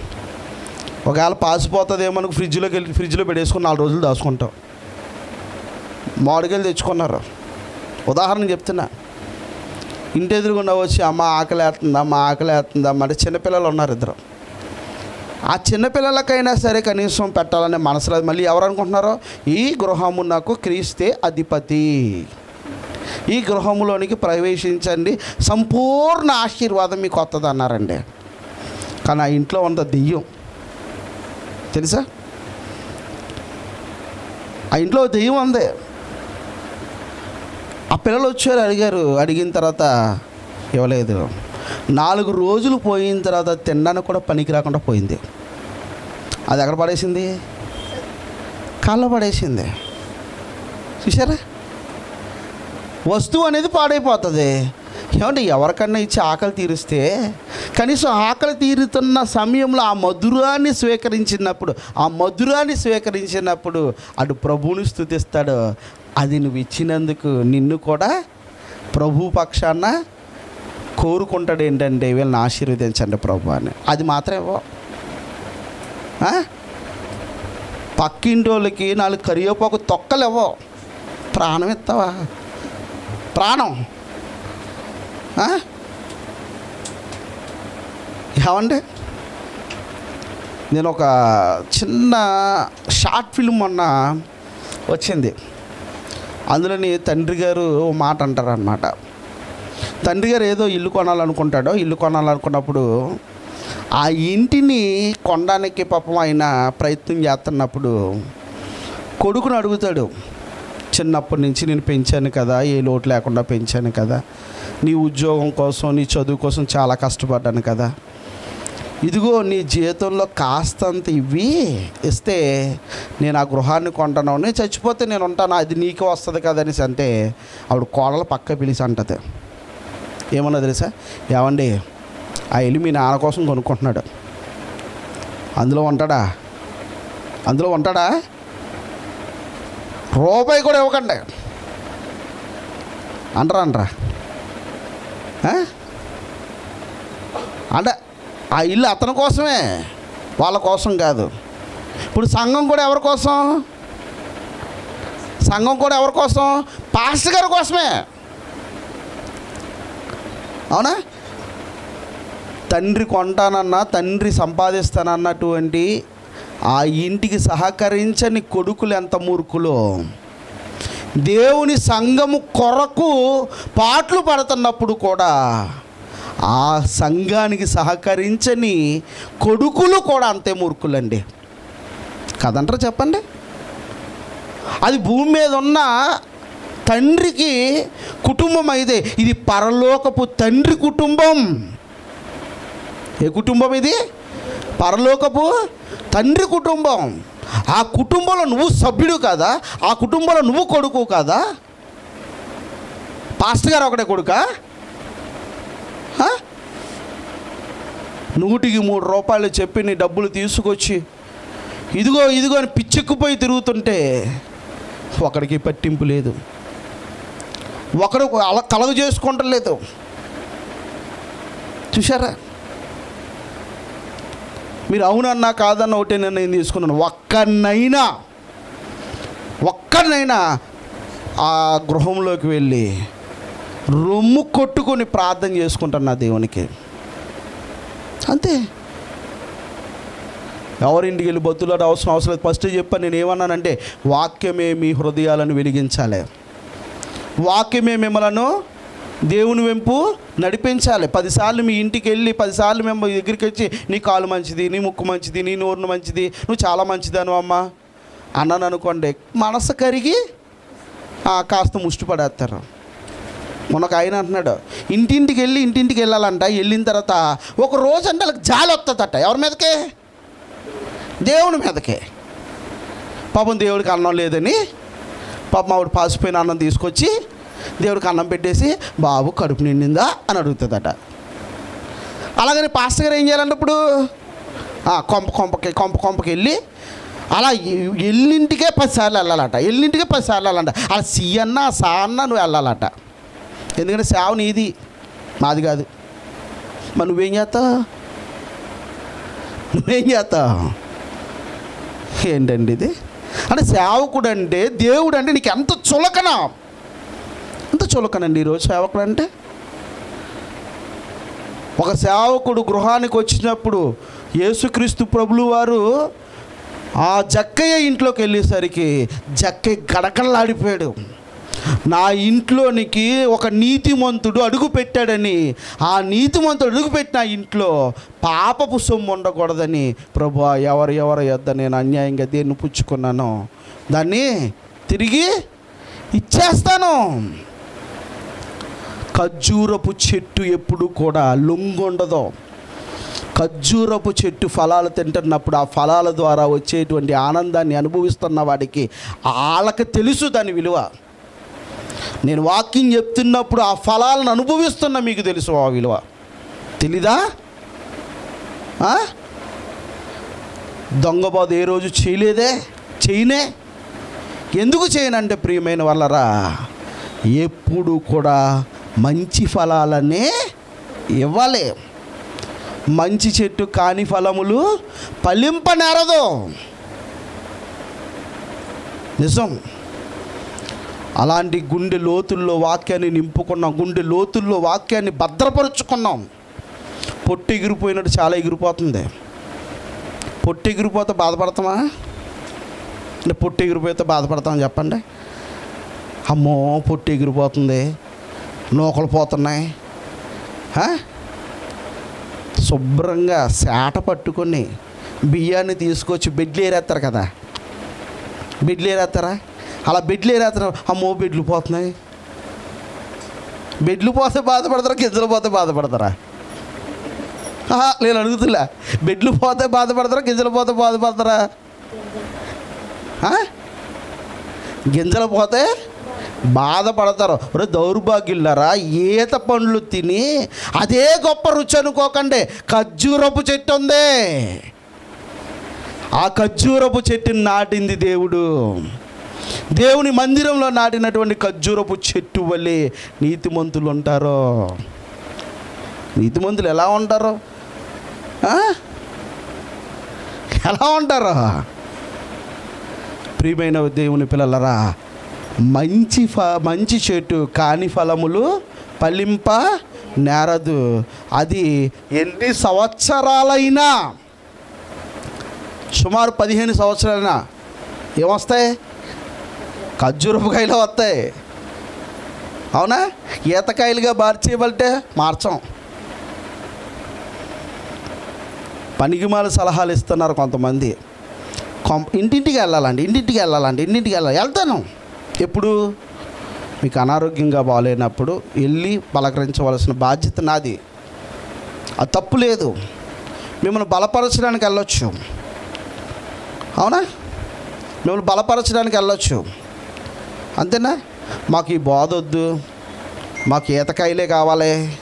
ఒకవేళ పాసిపోతుందేమో అనుకు ఫ్రిడ్జ్లోకి వెళ్ళి ఫ్రిడ్జ్లో పెట్టేసుకుని నాలుగు రోజులు దాచుకుంటావు. మామిడికాయలు తెచ్చుకున్నారు. ఉదాహరణ చెప్తున్నా. ఇంటి ఎదురుగుండా వచ్చి అమ్మ ఆకలి వేస్తుందా? అమ్మ ఆకలి వేస్తుందా? అంటే చిన్నపిల్లలు ఉన్నారు ఇద్దరు. ఆ చిన్నపిల్లలకైనా సరే కనీసం పెట్టాలనే మనసులో మళ్ళీ ఎవరు అనుకుంటున్నారో? ఈ గృహము నాకు క్రీస్తే అధిపతి. ఈ గృహంలోనికి ప్రవేశించండి. సంపూర్ణ ఆశీర్వాదం మీకు వస్తుంది అన్నారండి కానీ ఆ ఇంట్లో ఉన్న దెయ్యం. తెలుసా? ఆ ఇంట్లో దెయ్యం ఉంది. ఆ పిల్లలు వచ్చారు అడిగారు. అడిగిన తర్వాత ఇవ్వలేదు. నాలుగు రోజులు పోయిన తర్వాత తినడానికి కూడా పనికి రాకుండా పోయింది. అది ఎక్కడ పడేసింది? కాళ్ళ పడేసింది. చూసారా వస్తువు అనేది పాడైపోతుంది. ఏమంటే ఎవరికన్నా ఇచ్చి ఆకలి తీరిస్తే కనీసం ఆకలి తీరుతున్న సమయంలో ఆ మధురాన్ని స్వీకరించినప్పుడు ఆ మధురాన్ని స్వీకరించినప్పుడు అటు ప్రభువుని స్థుతిస్తాడు. అది నువ్వు ఇచ్చినందుకు నిన్ను కూడా ప్రభు పక్షాన కోరుకుంటాడు ఏంటంటే వీళ్ళని ఆశీర్వదించండి ప్రభు అని. అది మాత్రమే పక్కింటి వాళ్ళకి నాలుగు కరివేపాకు తొక్కలు ఇవ్వవు ప్రాణం ఇస్తావా ప్రాణం. ఏమండి నేను ఒక చిన్న షార్ట్ ఫిల్మ్ మొన్న వచ్చింది. అందులోని తండ్రి గారు మాట అంటారనమాట తండ్రి గారు ఏదో ఇల్లు కొనాలనుకుంటాడో ఇల్లు కొనాలనుకున్నప్పుడు ఆ ఇంటిని కొనడానికి పాపం ఆయన ప్రయత్నం చేస్తున్నప్పుడు కొడుకుని అడుగుతాడు చిన్నప్పటి నుంచి నేను పెంచాను కదా ఏ లోటు లేకుండా పెంచాను కదా. నీ ఉద్యోగం కోసం నీ చదువు కోసం చాలా కష్టపడ్డాను కదా. ఇదిగో నీ జీవితంలో కాస్తంత ఇవి ఇస్తే నేను ఆ గృహాన్ని కొంటాను. నేను చచ్చిపోతే నేను ఉంటాను అది నీకు వస్తుంది కదా అనేసి అంటే ఆవిడ కోడలు పక్క పిలిచి అంటది. ఏమన్నా తెలుసా? ఏమండి ఆ ఇల్లు మీ నాన్న కోసం కొనుక్కుంటున్నాడు. అందులో ఉంటాడా? అందులో ఉంటాడా? రూపాయి కూడా ఇవ్వకండి. అంటారా అంటారా. అంటే ఆ ఇల్లు అతని కోసమే వాళ్ళ కోసం కాదు. ఇప్పుడు సంఘం కూడా ఎవరి కోసం? సంఘం కూడా ఎవరి కోసం? పాస్టర్ గారి కోసమే. అవునా? తండ్రి కొంటానన్నా తండ్రి సంపాదిస్తానన్నటువంటి ఆ ఇంటికి సహకరించని కొడుకులు ఎంత మూర్ఖులో. దేవుని సంఘము కొరకు పాటలు పడుతున్నప్పుడు కూడా ఆ సంఘానికి సహకరించని కొడుకులు కూడా అంతే మూర్ఖులండి. కదంటారా చెప్పండి? అది భూమి మీద ఉన్న తండ్రికి కుటుంబం అయితే ఇది పరలోకపు తండ్రి కుటుంబం. ఏ కుటుంబం ఇది? పరలోకపు తండ్రి కుటుంబం. ఆ కుటుంబంలో నువ్వు సభ్యుడు కదా? ఆ కుటుంబంలో నువ్వు కొడుకు కదా? పాస్టర్ గారు ఒకటే కొడుకా? నూటికి మూడు రూపాయలు చెప్పి నీ డబ్బులు తీసుకొచ్చి ఇదిగో ఇదిగో అని పిచ్చెక్కిపోయి తిరుగుతుంటే ఒకడికి పట్టింపు లేదు. ఒకడు అలా కలగ చేసుకుంటలేదు. చూసారా మీరు అవునన్నా కాదన్న ఒకటే నిర్ణయం తీసుకున్నాను. ఒక్కనైనా ఒక్కనైనా ఆ గృహంలోకి వెళ్ళి రొమ్ము కొట్టుకొని ప్రార్థన చేసుకుంటాను నా దేవునికి. అంతే. ఎవరింటికి వెళ్ళి బతులాడు అవసరం అవసరం లేదు. ఫస్ట్ చెప్పాను నేను ఏమన్నానంటే వాక్యమే మీ హృదయాలను వెలిగించాలి. వాక్యమే మిమ్మలను దేవుని వెంపు నడిపించాలి. పదిసార్లు మీ ఇంటికి వెళ్ళి పదిసార్లు మేము దగ్గరికి వచ్చి నీ కాలు మంచిది నీ ముక్కు మంచిది నీ నోరును మంచిది నువ్వు చాలా మంచిదాను అమ్మ అన్నాను అనుకోండి. మనసు కరిగి ఆ, కాస్త ముష్టి పడేస్తారు ఆయన అంటున్నాడు ఇంటింటికి వెళ్ళి ఇంటింటికి వెళ్ళాలంట వెళ్ళిన తర్వాత ఒక రోజు అంటే వాళ్ళకి జాలి వస్తుందట ఎవరి మీదకే? దేవుని మీదకే. పాపం దేవుడికి అన్నం లేదని పాపం ఆవిడ పాసిపోయిన అన్నం తీసుకొచ్చి దేవుడికి అన్నం పెట్టేసి బాబు కడుపు నిండిందా? అని అడుగుతుందట. అలాగని పాస్టర్ గారు ఏం చేయాలంటే ఇప్పుడు కొంప కొంపకి కొంప కొంపకి వెళ్ళి అలా ఎల్లింటికే పదిసార్లు వెళ్ళాలట. ఎల్లింటికే పదిసార్లు వెళ్ళాలంట. అలా సి అన్న సా అన్న నువ్వు వెళ్ళాలట. ఎందుకంటే సేవ నీది. మాది కాదు. మరి నువ్వేం చేస్తావు? నువ్వేం చేస్తావు? ఏంటండి ఇది? అంటే సేవకుడు అంటే దేవుడు అంటే నీకు ఎంత చులకన? చులకనండి ఈరోజు సేవకుడు అంటే ఒక సేవకుడు గృహానికి వచ్చినప్పుడు యేసుక్రీస్తు ప్రభులు వారు ఆ జక్కయ్య ఇంట్లోకి వెళ్ళేసరికి జక్కయ్య గడగడలాడిపోయాడు. నా ఇంట్లోనికి ఒక నీతిమంతుడు అడుగు పెట్టాడని ఆ నీతిమంతుడు అడుగు పెట్టిన ఇంట్లో పాపపు సొమ్ము ఉండకూడదని ప్రభు ఎవరు ఎవరు యొద్ద నేను అన్యాయంగా దేన్ని పుచ్చుకున్నాను దాన్ని తిరిగి ఇచ్చేస్తాను. ఖర్జూరపు చెట్టు ఎప్పుడు కూడా లొంగుండదు. ఖర్జూరపు చెట్టు ఫలాలు తింటున్నప్పుడు ఆ ఫలాల ద్వారా వచ్చేటువంటి ఆనందాన్ని అనుభవిస్తున్న వాడికి వాళ్ళకి తెలుసు దాని విలువ. నేను వాకింగ్ చెప్తున్నప్పుడు ఆ ఫలాలను అనుభవిస్తున్న మీకు తెలుసు ఆ విలువ. తెలీదా? దొంగబాదు ఏ రోజు చేయలేదే? చేయనే? ఎందుకు చేయనంటే ప్రియమైన వాళ్ళరా ఎప్పుడు కూడా మంచి ఫలాలనే ఇవ్వాలి. మంచి చెట్టు కాని ఫలములు ఫలింపనేరదు. నిజం. అలాంటి గుండె లోతుల్లో వాక్యాన్ని నింపుకున్నాం. గుండె లోతుల్లో వాక్యాన్ని భద్రపరుచుకున్నాం. పొట్టు ఎగిరిపోయినట్టు చాలా ఎగిరిపోతుంది. పొట్టు ఎగిరిపోతే బాధపడతామా? పొట్టు ఎగిరిపోతే బాధపడతాం చెప్పండి? అమ్మో పొట్టు ఎగిరిపోతుంది. నూకలు పోతున్నాయి. శుభ్రంగా సేట పట్టుకొని బియ్యాన్ని తీసుకొచ్చి బెడ్లు ఏరేస్తారు కదా. బెడ్లు ఏరేస్తారా? అలా బెడ్లు ఏరేస్తారు. అమ్మో బెడ్లు పోతున్నాయి. బెడ్లు పోతే బాధపడతారా? గింజలు పోతే బాధపడతారా? ఆహా, నేను అడుగుతున్నా. బెడ్లు పోతే బాధపడతారా? గింజలు పోతే బాధపడతారా? గింజలు పోతే బాధపడతారు. ఒరే దౌర్భాగ్యులరా ఈత పండ్లు తిని అదే గొప్ప రుచి అనుకోకండి. ఖర్జూరపు చెట్టు ఉంది. ఆ ఖర్జూరపు చెట్టుని నాటింది దేవుడు. దేవుని మందిరంలో నాటినటువంటి ఖర్జూరపు చెట్టు వల్లే నీతిమంతులు ఉంటారో నీతిమంతులు ఎలా ఉంటారు? ఎలా ఉంటారు? ప్రియమైన దేవుని పిల్లలరా మంచి ఫ మంచి చెట్టు కాని ఫలములు పలింప నేరదు. అది ఎన్ని సంవత్సరాలైనా? సుమారు పదిహేను సంవత్సరాలైనా. ఏమొస్తాయి? ఖర్జూరపుకాయలు వస్తాయి. అవునా? ఈతకాయలుగా మార్చేయబట్టే మార్చం. పనికిమాల సలహాలు ఇస్తున్నారు కొంతమంది. కొం ఇంటింటికి వెళ్ళాలండి ఇంటింటికి వెళ్ళాలండి ఇంటింటికి వెళ్ళాలి. వెళ్తాను. ఎప్పుడు? మీకు అనారోగ్యంగా బాగాలేనప్పుడు వెళ్ళి పలకరించవలసిన బాధ్యత నాది. అది తప్పు లేదు. మిమ్మల్ని బలపరచడానికి వెళ్ళొచ్చు. అవునా? మిమ్మల్ని బలపరచడానికి వెళ్ళొచ్చు. అంతేనా? మాకు ఈ బాధ వద్దు. మాకు ఈతకాయలే కావాలి.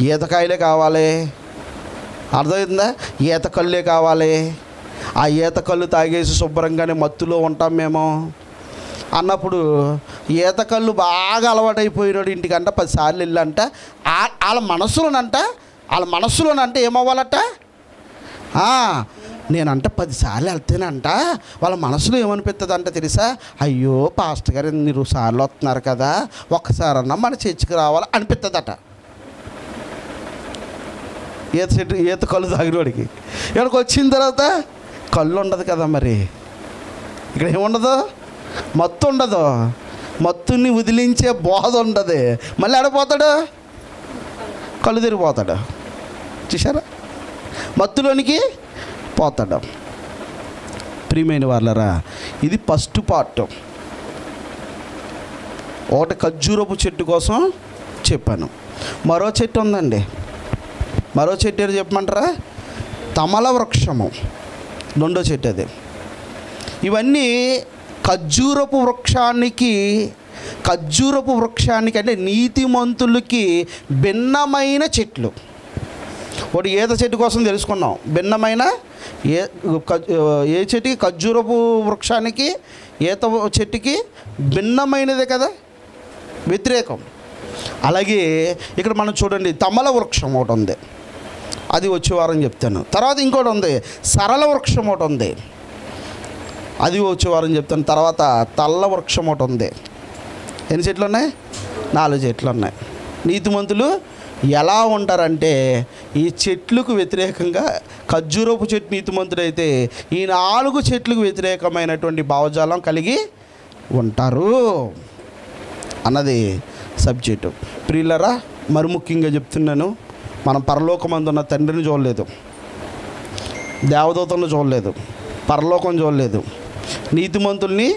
ఈతకాయలే కావాలి. అర్థమవుతుందా ఈత కళ్ళే కావాలి. ఆ ఈత కళ్ళు తాగేసి శుభ్రంగానే మత్తులో ఉంటాం మేము. అన్నప్పుడు ఈత కళ్ళు బాగా అలవాటైపోయినాడు ఇంటికంట పదిసార్లు వెళ్ళంట. వాళ్ళ మనసులోనంట వాళ్ళ మనసులోనంట ఏమవ్వాలట? నేనంట పదిసార్లు వెళ్తేనంట వాళ్ళ మనసులో ఏమనిపిస్తుంది అంట తెలుసా? అయ్యో పాస్టర్ గారు ఎన్ని సార్లు వస్తున్నారు కదా ఒక్కసారన్నా మన చర్చికి రావాలి అనిపిస్తుందట ఈత చెట్టు ఈత కళ్ళు తాగినోడికి. ఇక్కడికి వచ్చిన తర్వాత కళ్ళు ఉండదు కదా మరి. ఇక్కడ ఏముండదు? మత్తు ఉండదు మత్తుని వదిలించే బోధ ఉండదు మళ్ళీ ఆడపోతాడు కళ్ళు తిరిగిపోతాడు చూసారా మత్తులోనికి పోతాడు. ప్రియమైన వాళ్ళరా ఇది ఫస్ట్ పార్ట్ ఒకటి ఖర్జూరపు చెట్టు కోసం చెప్పాను. మరో చెట్టు ఉందండి. మరో చెట్టు ఏదో చెప్పమంటారా? తమల వృక్షము రెండో చెట్టు అది. ఇవన్నీ ఖర్జూరపు వృక్షానికి ఖర్జూరపు వృక్షానికి అంటే నీతిమంతులకి భిన్నమైన చెట్లు. ఒకటి ఈత చెట్టు కోసం తెలుసుకున్నాం. భిన్నమైన ఏ ఏ చెట్టుకి ఖర్జూరపు వృక్షానికి ఈత చెట్టుకి భిన్నమైనదే కదా? వ్యతిరేకం. అలాగే ఇక్కడ మనం చూడండి తమల వృక్షం ఒకటి ఉంది. అది వచ్చే వారం చెప్తాను. తర్వాత ఇంకోటి ఉంది సరళ వృక్షం ఒకటి ఉంది. అది వచ్చే వారం చెప్తాను. తర్వాత తల్ల వృక్షం ఒకటి ఉంది. ఎన్ని చెట్లు ఉన్నాయి? నాలుగు చెట్లు ఉన్నాయి. నీతిమంతులు ఎలా ఉంటారంటే ఈ చెట్లకు వ్యతిరేకంగా ఖర్జూరపు చెట్టు నీతిమంతుడైతే ఈ నాలుగు చెట్లకు వ్యతిరేకమైనటువంటి భావజాలం కలిగి ఉంటారు. అన్నది సబ్జెక్టు. ప్రియులరా మరి ముఖ్యంగా చెప్తున్నాను మనం పరలోకమందున్న తండ్రిని చూడలేదు. దేవదూతలను చూడలేదు. పరలోకం చూడలేదు. నీతిమంతుల్ని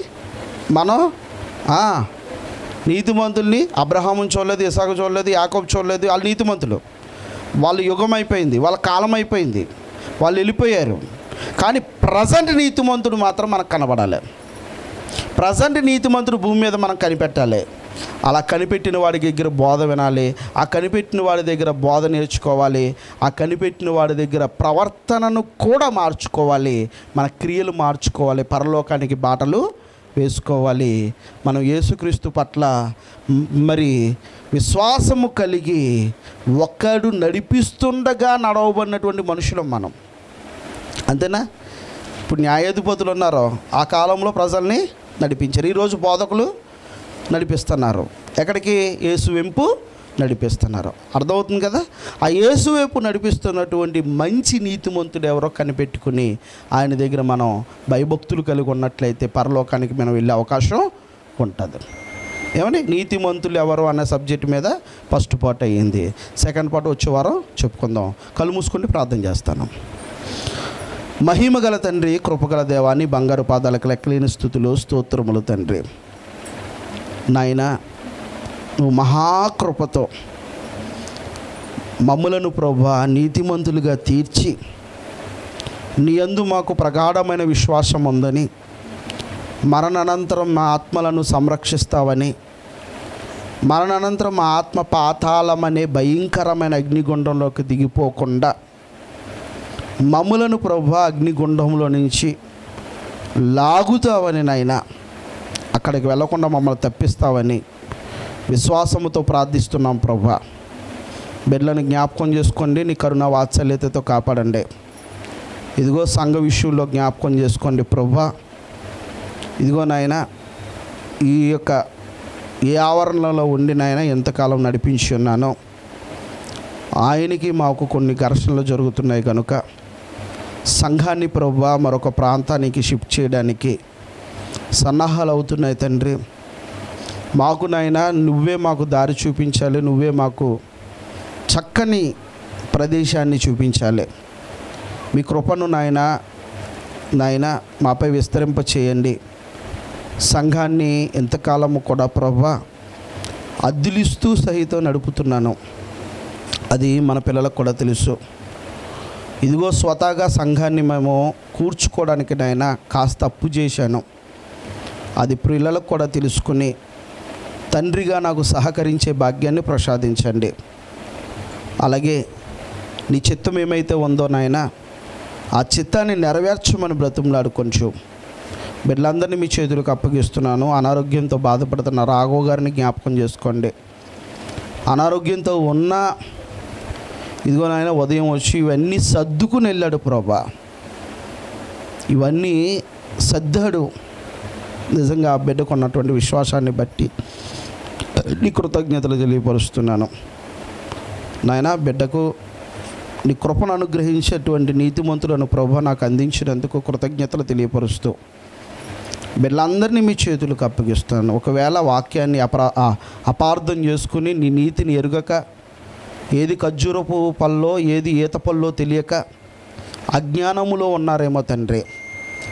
మనం నీతిమంతుల్ని అబ్రహాము చూడలేదు ఇసాకు చూడలేదు యాకోబు చూడలేదు వాళ్ళు నీతిమంతులు. వాళ్ళ యుగం అయిపోయింది వాళ్ళ కాలం అయిపోయింది వాళ్ళు వెళ్ళిపోయారు. కానీ ప్రజెంట్ నీతిమంతుడు మాత్రం మనకు కనబడాలి. ప్రజెంట్ నీతిమంతుడు భూమి మీద మనం కనిపెట్టాలి. అలా కనిపెట్టిన వాడి దగ్గర బోధ వినాలి ఆ కనిపెట్టిన వాడి దగ్గర బోధ నేర్చుకోవాలి ఆ కనిపెట్టిన వాడి దగ్గర ప్రవర్తనను కూడా మార్చుకోవాలి మన క్రియలు మార్చుకోవాలి పరలోకానికి బాటలు వేసుకోవాలి. మనం యేసుక్రీస్తు పట్ల మరి విశ్వాసము కలిగి ఒక్కడు నడిపిస్తుండగా నడవబడినటువంటి మనుషులం మనం. అంతేనా? ఇప్పుడు న్యాయాధిపతులు ఉన్నారో ఆ కాలంలో ప్రజల్ని నడిపించారు. ఈరోజు బోధకులు నడిపిస్తున్నారు. ఎక్కడికి? యేసు వెంపు నడిపిస్తున్నారు. అర్థమవుతుంది కదా? ఆ యేసు వైపు నడిపిస్తున్నటువంటి మంచి నీతిమంతుడు ఎవరో కనిపెట్టుకుని ఆయన దగ్గర మనం భయభక్తులు కలిగి ఉన్నట్లయితే పరలోకానికి మనం వెళ్ళే అవకాశం ఉంటుంది. ఏమని? నీతిమంతులు ఎవరు అనే సబ్జెక్ట్ మీద ఫస్ట్ పార్ట్ అయ్యింది. సెకండ్ పార్ట్ వచ్చే వారం చెప్పుకుందాం. కళ్ళు మూసుకుంటే ప్రార్థన చేస్తాను. మహిమగల తండ్రి కృపగల దేవాన్ని బంగారు పాదాలకు లెక్కలేని స్థుతులు స్తోత్రములు తండ్రి. నాయన నువ్వు మహాకృపతో మమ్ములను ప్రభా నీతిమంతులుగా తీర్చి నీ యందు మాకు ప్రగాఢమైన విశ్వాసం ఉందని మరణానంతరం మా ఆత్మలను సంరక్షిస్తావని మరణానంతరం మా ఆత్మ పాతాళం అనే భయంకరమైన అగ్నిగుండంలోకి దిగిపోకుండా మమ్ములను ప్రభా అగ్నిగుండంలో నుంచి లాగుతావని నాయనా అక్కడికి వెళ్ళకుండా మమ్మల్ని తప్పిస్తావని విశ్వాసముతో ప్రార్థిస్తున్నాం ప్రభా. బిడ్డలను జ్ఞాపకం చేసుకోండి నీ కరుణ వాత్సల్యతతో కాపాడండి. ఇదిగో సంఘ విషయంలో జ్ఞాపకం చేసుకోండి ప్రభా. ఇదిగో నాయన ఈ యొక్క ఏ ఆవరణలో ఉండి నాయన ఎంతకాలం నడిపించి ఉన్నానో ఆయనకి మాకు కొన్ని ఘర్షణలు జరుగుతున్నాయి కనుక సంఘాన్ని ప్రభా మరొక ప్రాంతానికి షిఫ్ట్ చేయడానికి సన్నాహాలు అవుతున్నాయి తండ్రి. మాకు నాయన నువ్వే మాకు దారి చూపించాలి నువ్వే మాకు చక్కని ప్రదేశాన్ని చూపించాలి. మీ కృపను నాయన నాయన మాపై విస్తరింప చేయండి సంఘాన్ని ఎంతకాలము కూడా ప్రభా అద్దిలిస్తూ సహితం నడుపుతున్నాను. అది మన పిల్లలకు కూడా తెలుసు. ఇదిగో స్వతహాగా సంఘాన్ని మేము కూర్చుకోవడానికి నాయన కాస్త అప్పు చేశాను. అది పిల్లలకు కూడా తెలుసుకుని తండ్రిగా నాకు సహకరించే భాగ్యాన్ని ప్రసాదించండి. అలాగే నీ చిత్తం ఏమైతే ఉందో నాయన ఆ చిత్తాన్ని నెరవేర్చమని బ్రతిమలాడు కొంచెం బిడ్డలందరినీ మీ చేతులకు అప్పగిస్తున్నాను. అనారోగ్యంతో బాధపడుతున్న రాఘవ గారిని జ్ఞాపకం చేసుకోండి. అనారోగ్యంతో ఉన్న ఇదిగో నాయన ఉదయం వచ్చి ఇవన్నీ సర్దుకుని వెళ్ళాడు ప్రభా. ఇవన్నీ సర్దాడు. నిజంగా ఆ బిడ్డకు ఉన్నటువంటి విశ్వాసాన్ని బట్టి నీ కృతజ్ఞతలు తెలియపరుస్తున్నాను. నాయన బిడ్డకు నీ కృపను అనుగ్రహించేటువంటి నీతిమంతులను ప్రభు నాకు అందించినందుకు కృతజ్ఞతలు తెలియపరుస్తూ బిడ్డలందరినీ మీ చేతులకు అప్పగిస్తాను ఒకవేళ వాక్యాన్ని అపరా అపార్థం చేసుకుని నీ నీతిని ఎరుగక ఏది ఖర్జూరపు పల్లో ఏది ఈత పల్లో తెలియక అజ్ఞానములో ఉన్నారేమో తండ్రి.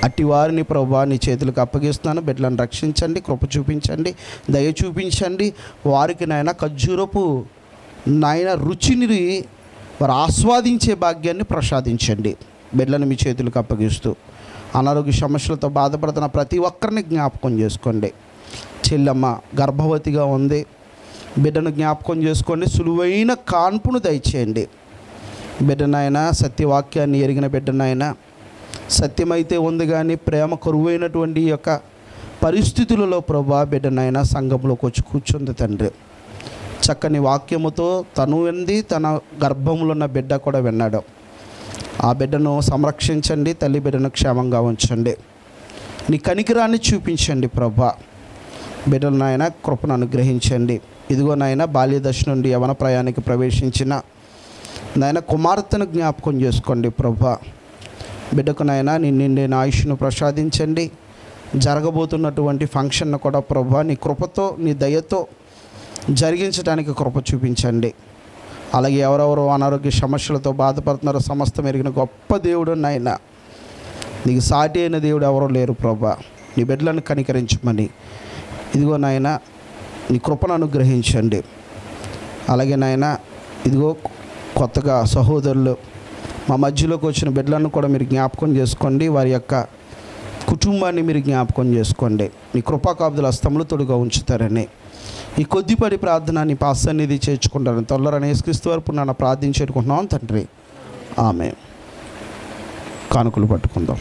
అట్టి వారిని ప్రభా నీ చేతులకు అప్పగిస్తున్నాను. బిడ్డలను రక్షించండి కృప చూపించండి దయ చూపించండి. వారికి నాయన ఖర్జూరపు నాయన రుచిని వారు ఆస్వాదించే భాగ్యాన్ని ప్రసాదించండి. బిడ్డలను మీ చేతులకు అప్పగిస్తూ అనారోగ్య సమస్యలతో బాధపడుతున్న ప్రతి ఒక్కరిని జ్ఞాపకం చేసుకోండి. చెల్లమ్మ గర్భవతిగా ఉంది. బిడ్డను జ్ఞాపకం చేసుకోండి. సులువైన కాన్పును దయచేయండి. బిడ్డనైనా సత్యవాక్యాన్ని ఎరిగిన బిడ్డనైనా సత్యమైతే ఉంది కానీ ప్రేమ కరువైనటువంటి యొక్క పరిస్థితులలో ప్రభా బిడ్డనైనా సంఘంలోకి వచ్చి కూర్చుంది తండ్రి. చక్కని వాక్యముతో తను వింది తన గర్భంలో ఉన్న బిడ్డ కూడా విన్నాడు. ఆ బిడ్డను సంరక్షించండి తల్లి బిడ్డను క్షేమంగా ఉంచండి. నీ కనికిరాన్ని చూపించండి ప్రభా. బిడ్డలు నాయన కృపను అనుగ్రహించండి. ఇదిగో నాయన బాల్యదశ నుండి యవన ప్రయాణికి ప్రవేశించిన నాయన కుమార్తెను జ్ఞాపకం చేసుకోండి ప్రభా. బిడ్డకు నాయన నీ నిండిన ఆయుష్ను ప్రసాదించండి. జరగబోతున్నటువంటి ఫంక్షన్ను కూడా ప్రభా నీ కృపతో నీ దయతో జరిగించడానికి కృప చూపించండి. అలాగే ఎవరెవరు అనారోగ్య సమస్యలతో బాధపడుతున్నారో సమస్తం ఎరిగిన గొప్ప దేవుడు నాయన. నీకు సాటి అయిన దేవుడు ఎవరో లేరు ప్రభా. నీ బిడ్డలను కనికరించమని. ఇదిగో నాయన నీ కృపను అనుగ్రహించండి. అలాగే నాయన ఇదిగో కొత్తగా సహోదరులు మా మధ్యలోకి వచ్చిన బిడ్డలను కూడా మీరు జ్ఞాపకం చేసుకోండి. వారి యొక్క కుటుంబాన్ని మీరు జ్ఞాపకం చేసుకోండి. మీ కృపాకాబ్దుల హస్తములు తొడుగా ఉంచుతారని. ఈ కొద్దిపడి ప్రార్థన నీ పాసన్నిధి చేర్చుకుంటారని తొల్లరని యేసుక్రీస్తు వరకు నన్ను ప్రార్థించేటుకుంటున్నాం తండ్రి. ఆమె కానుకలు పట్టుకుందాం.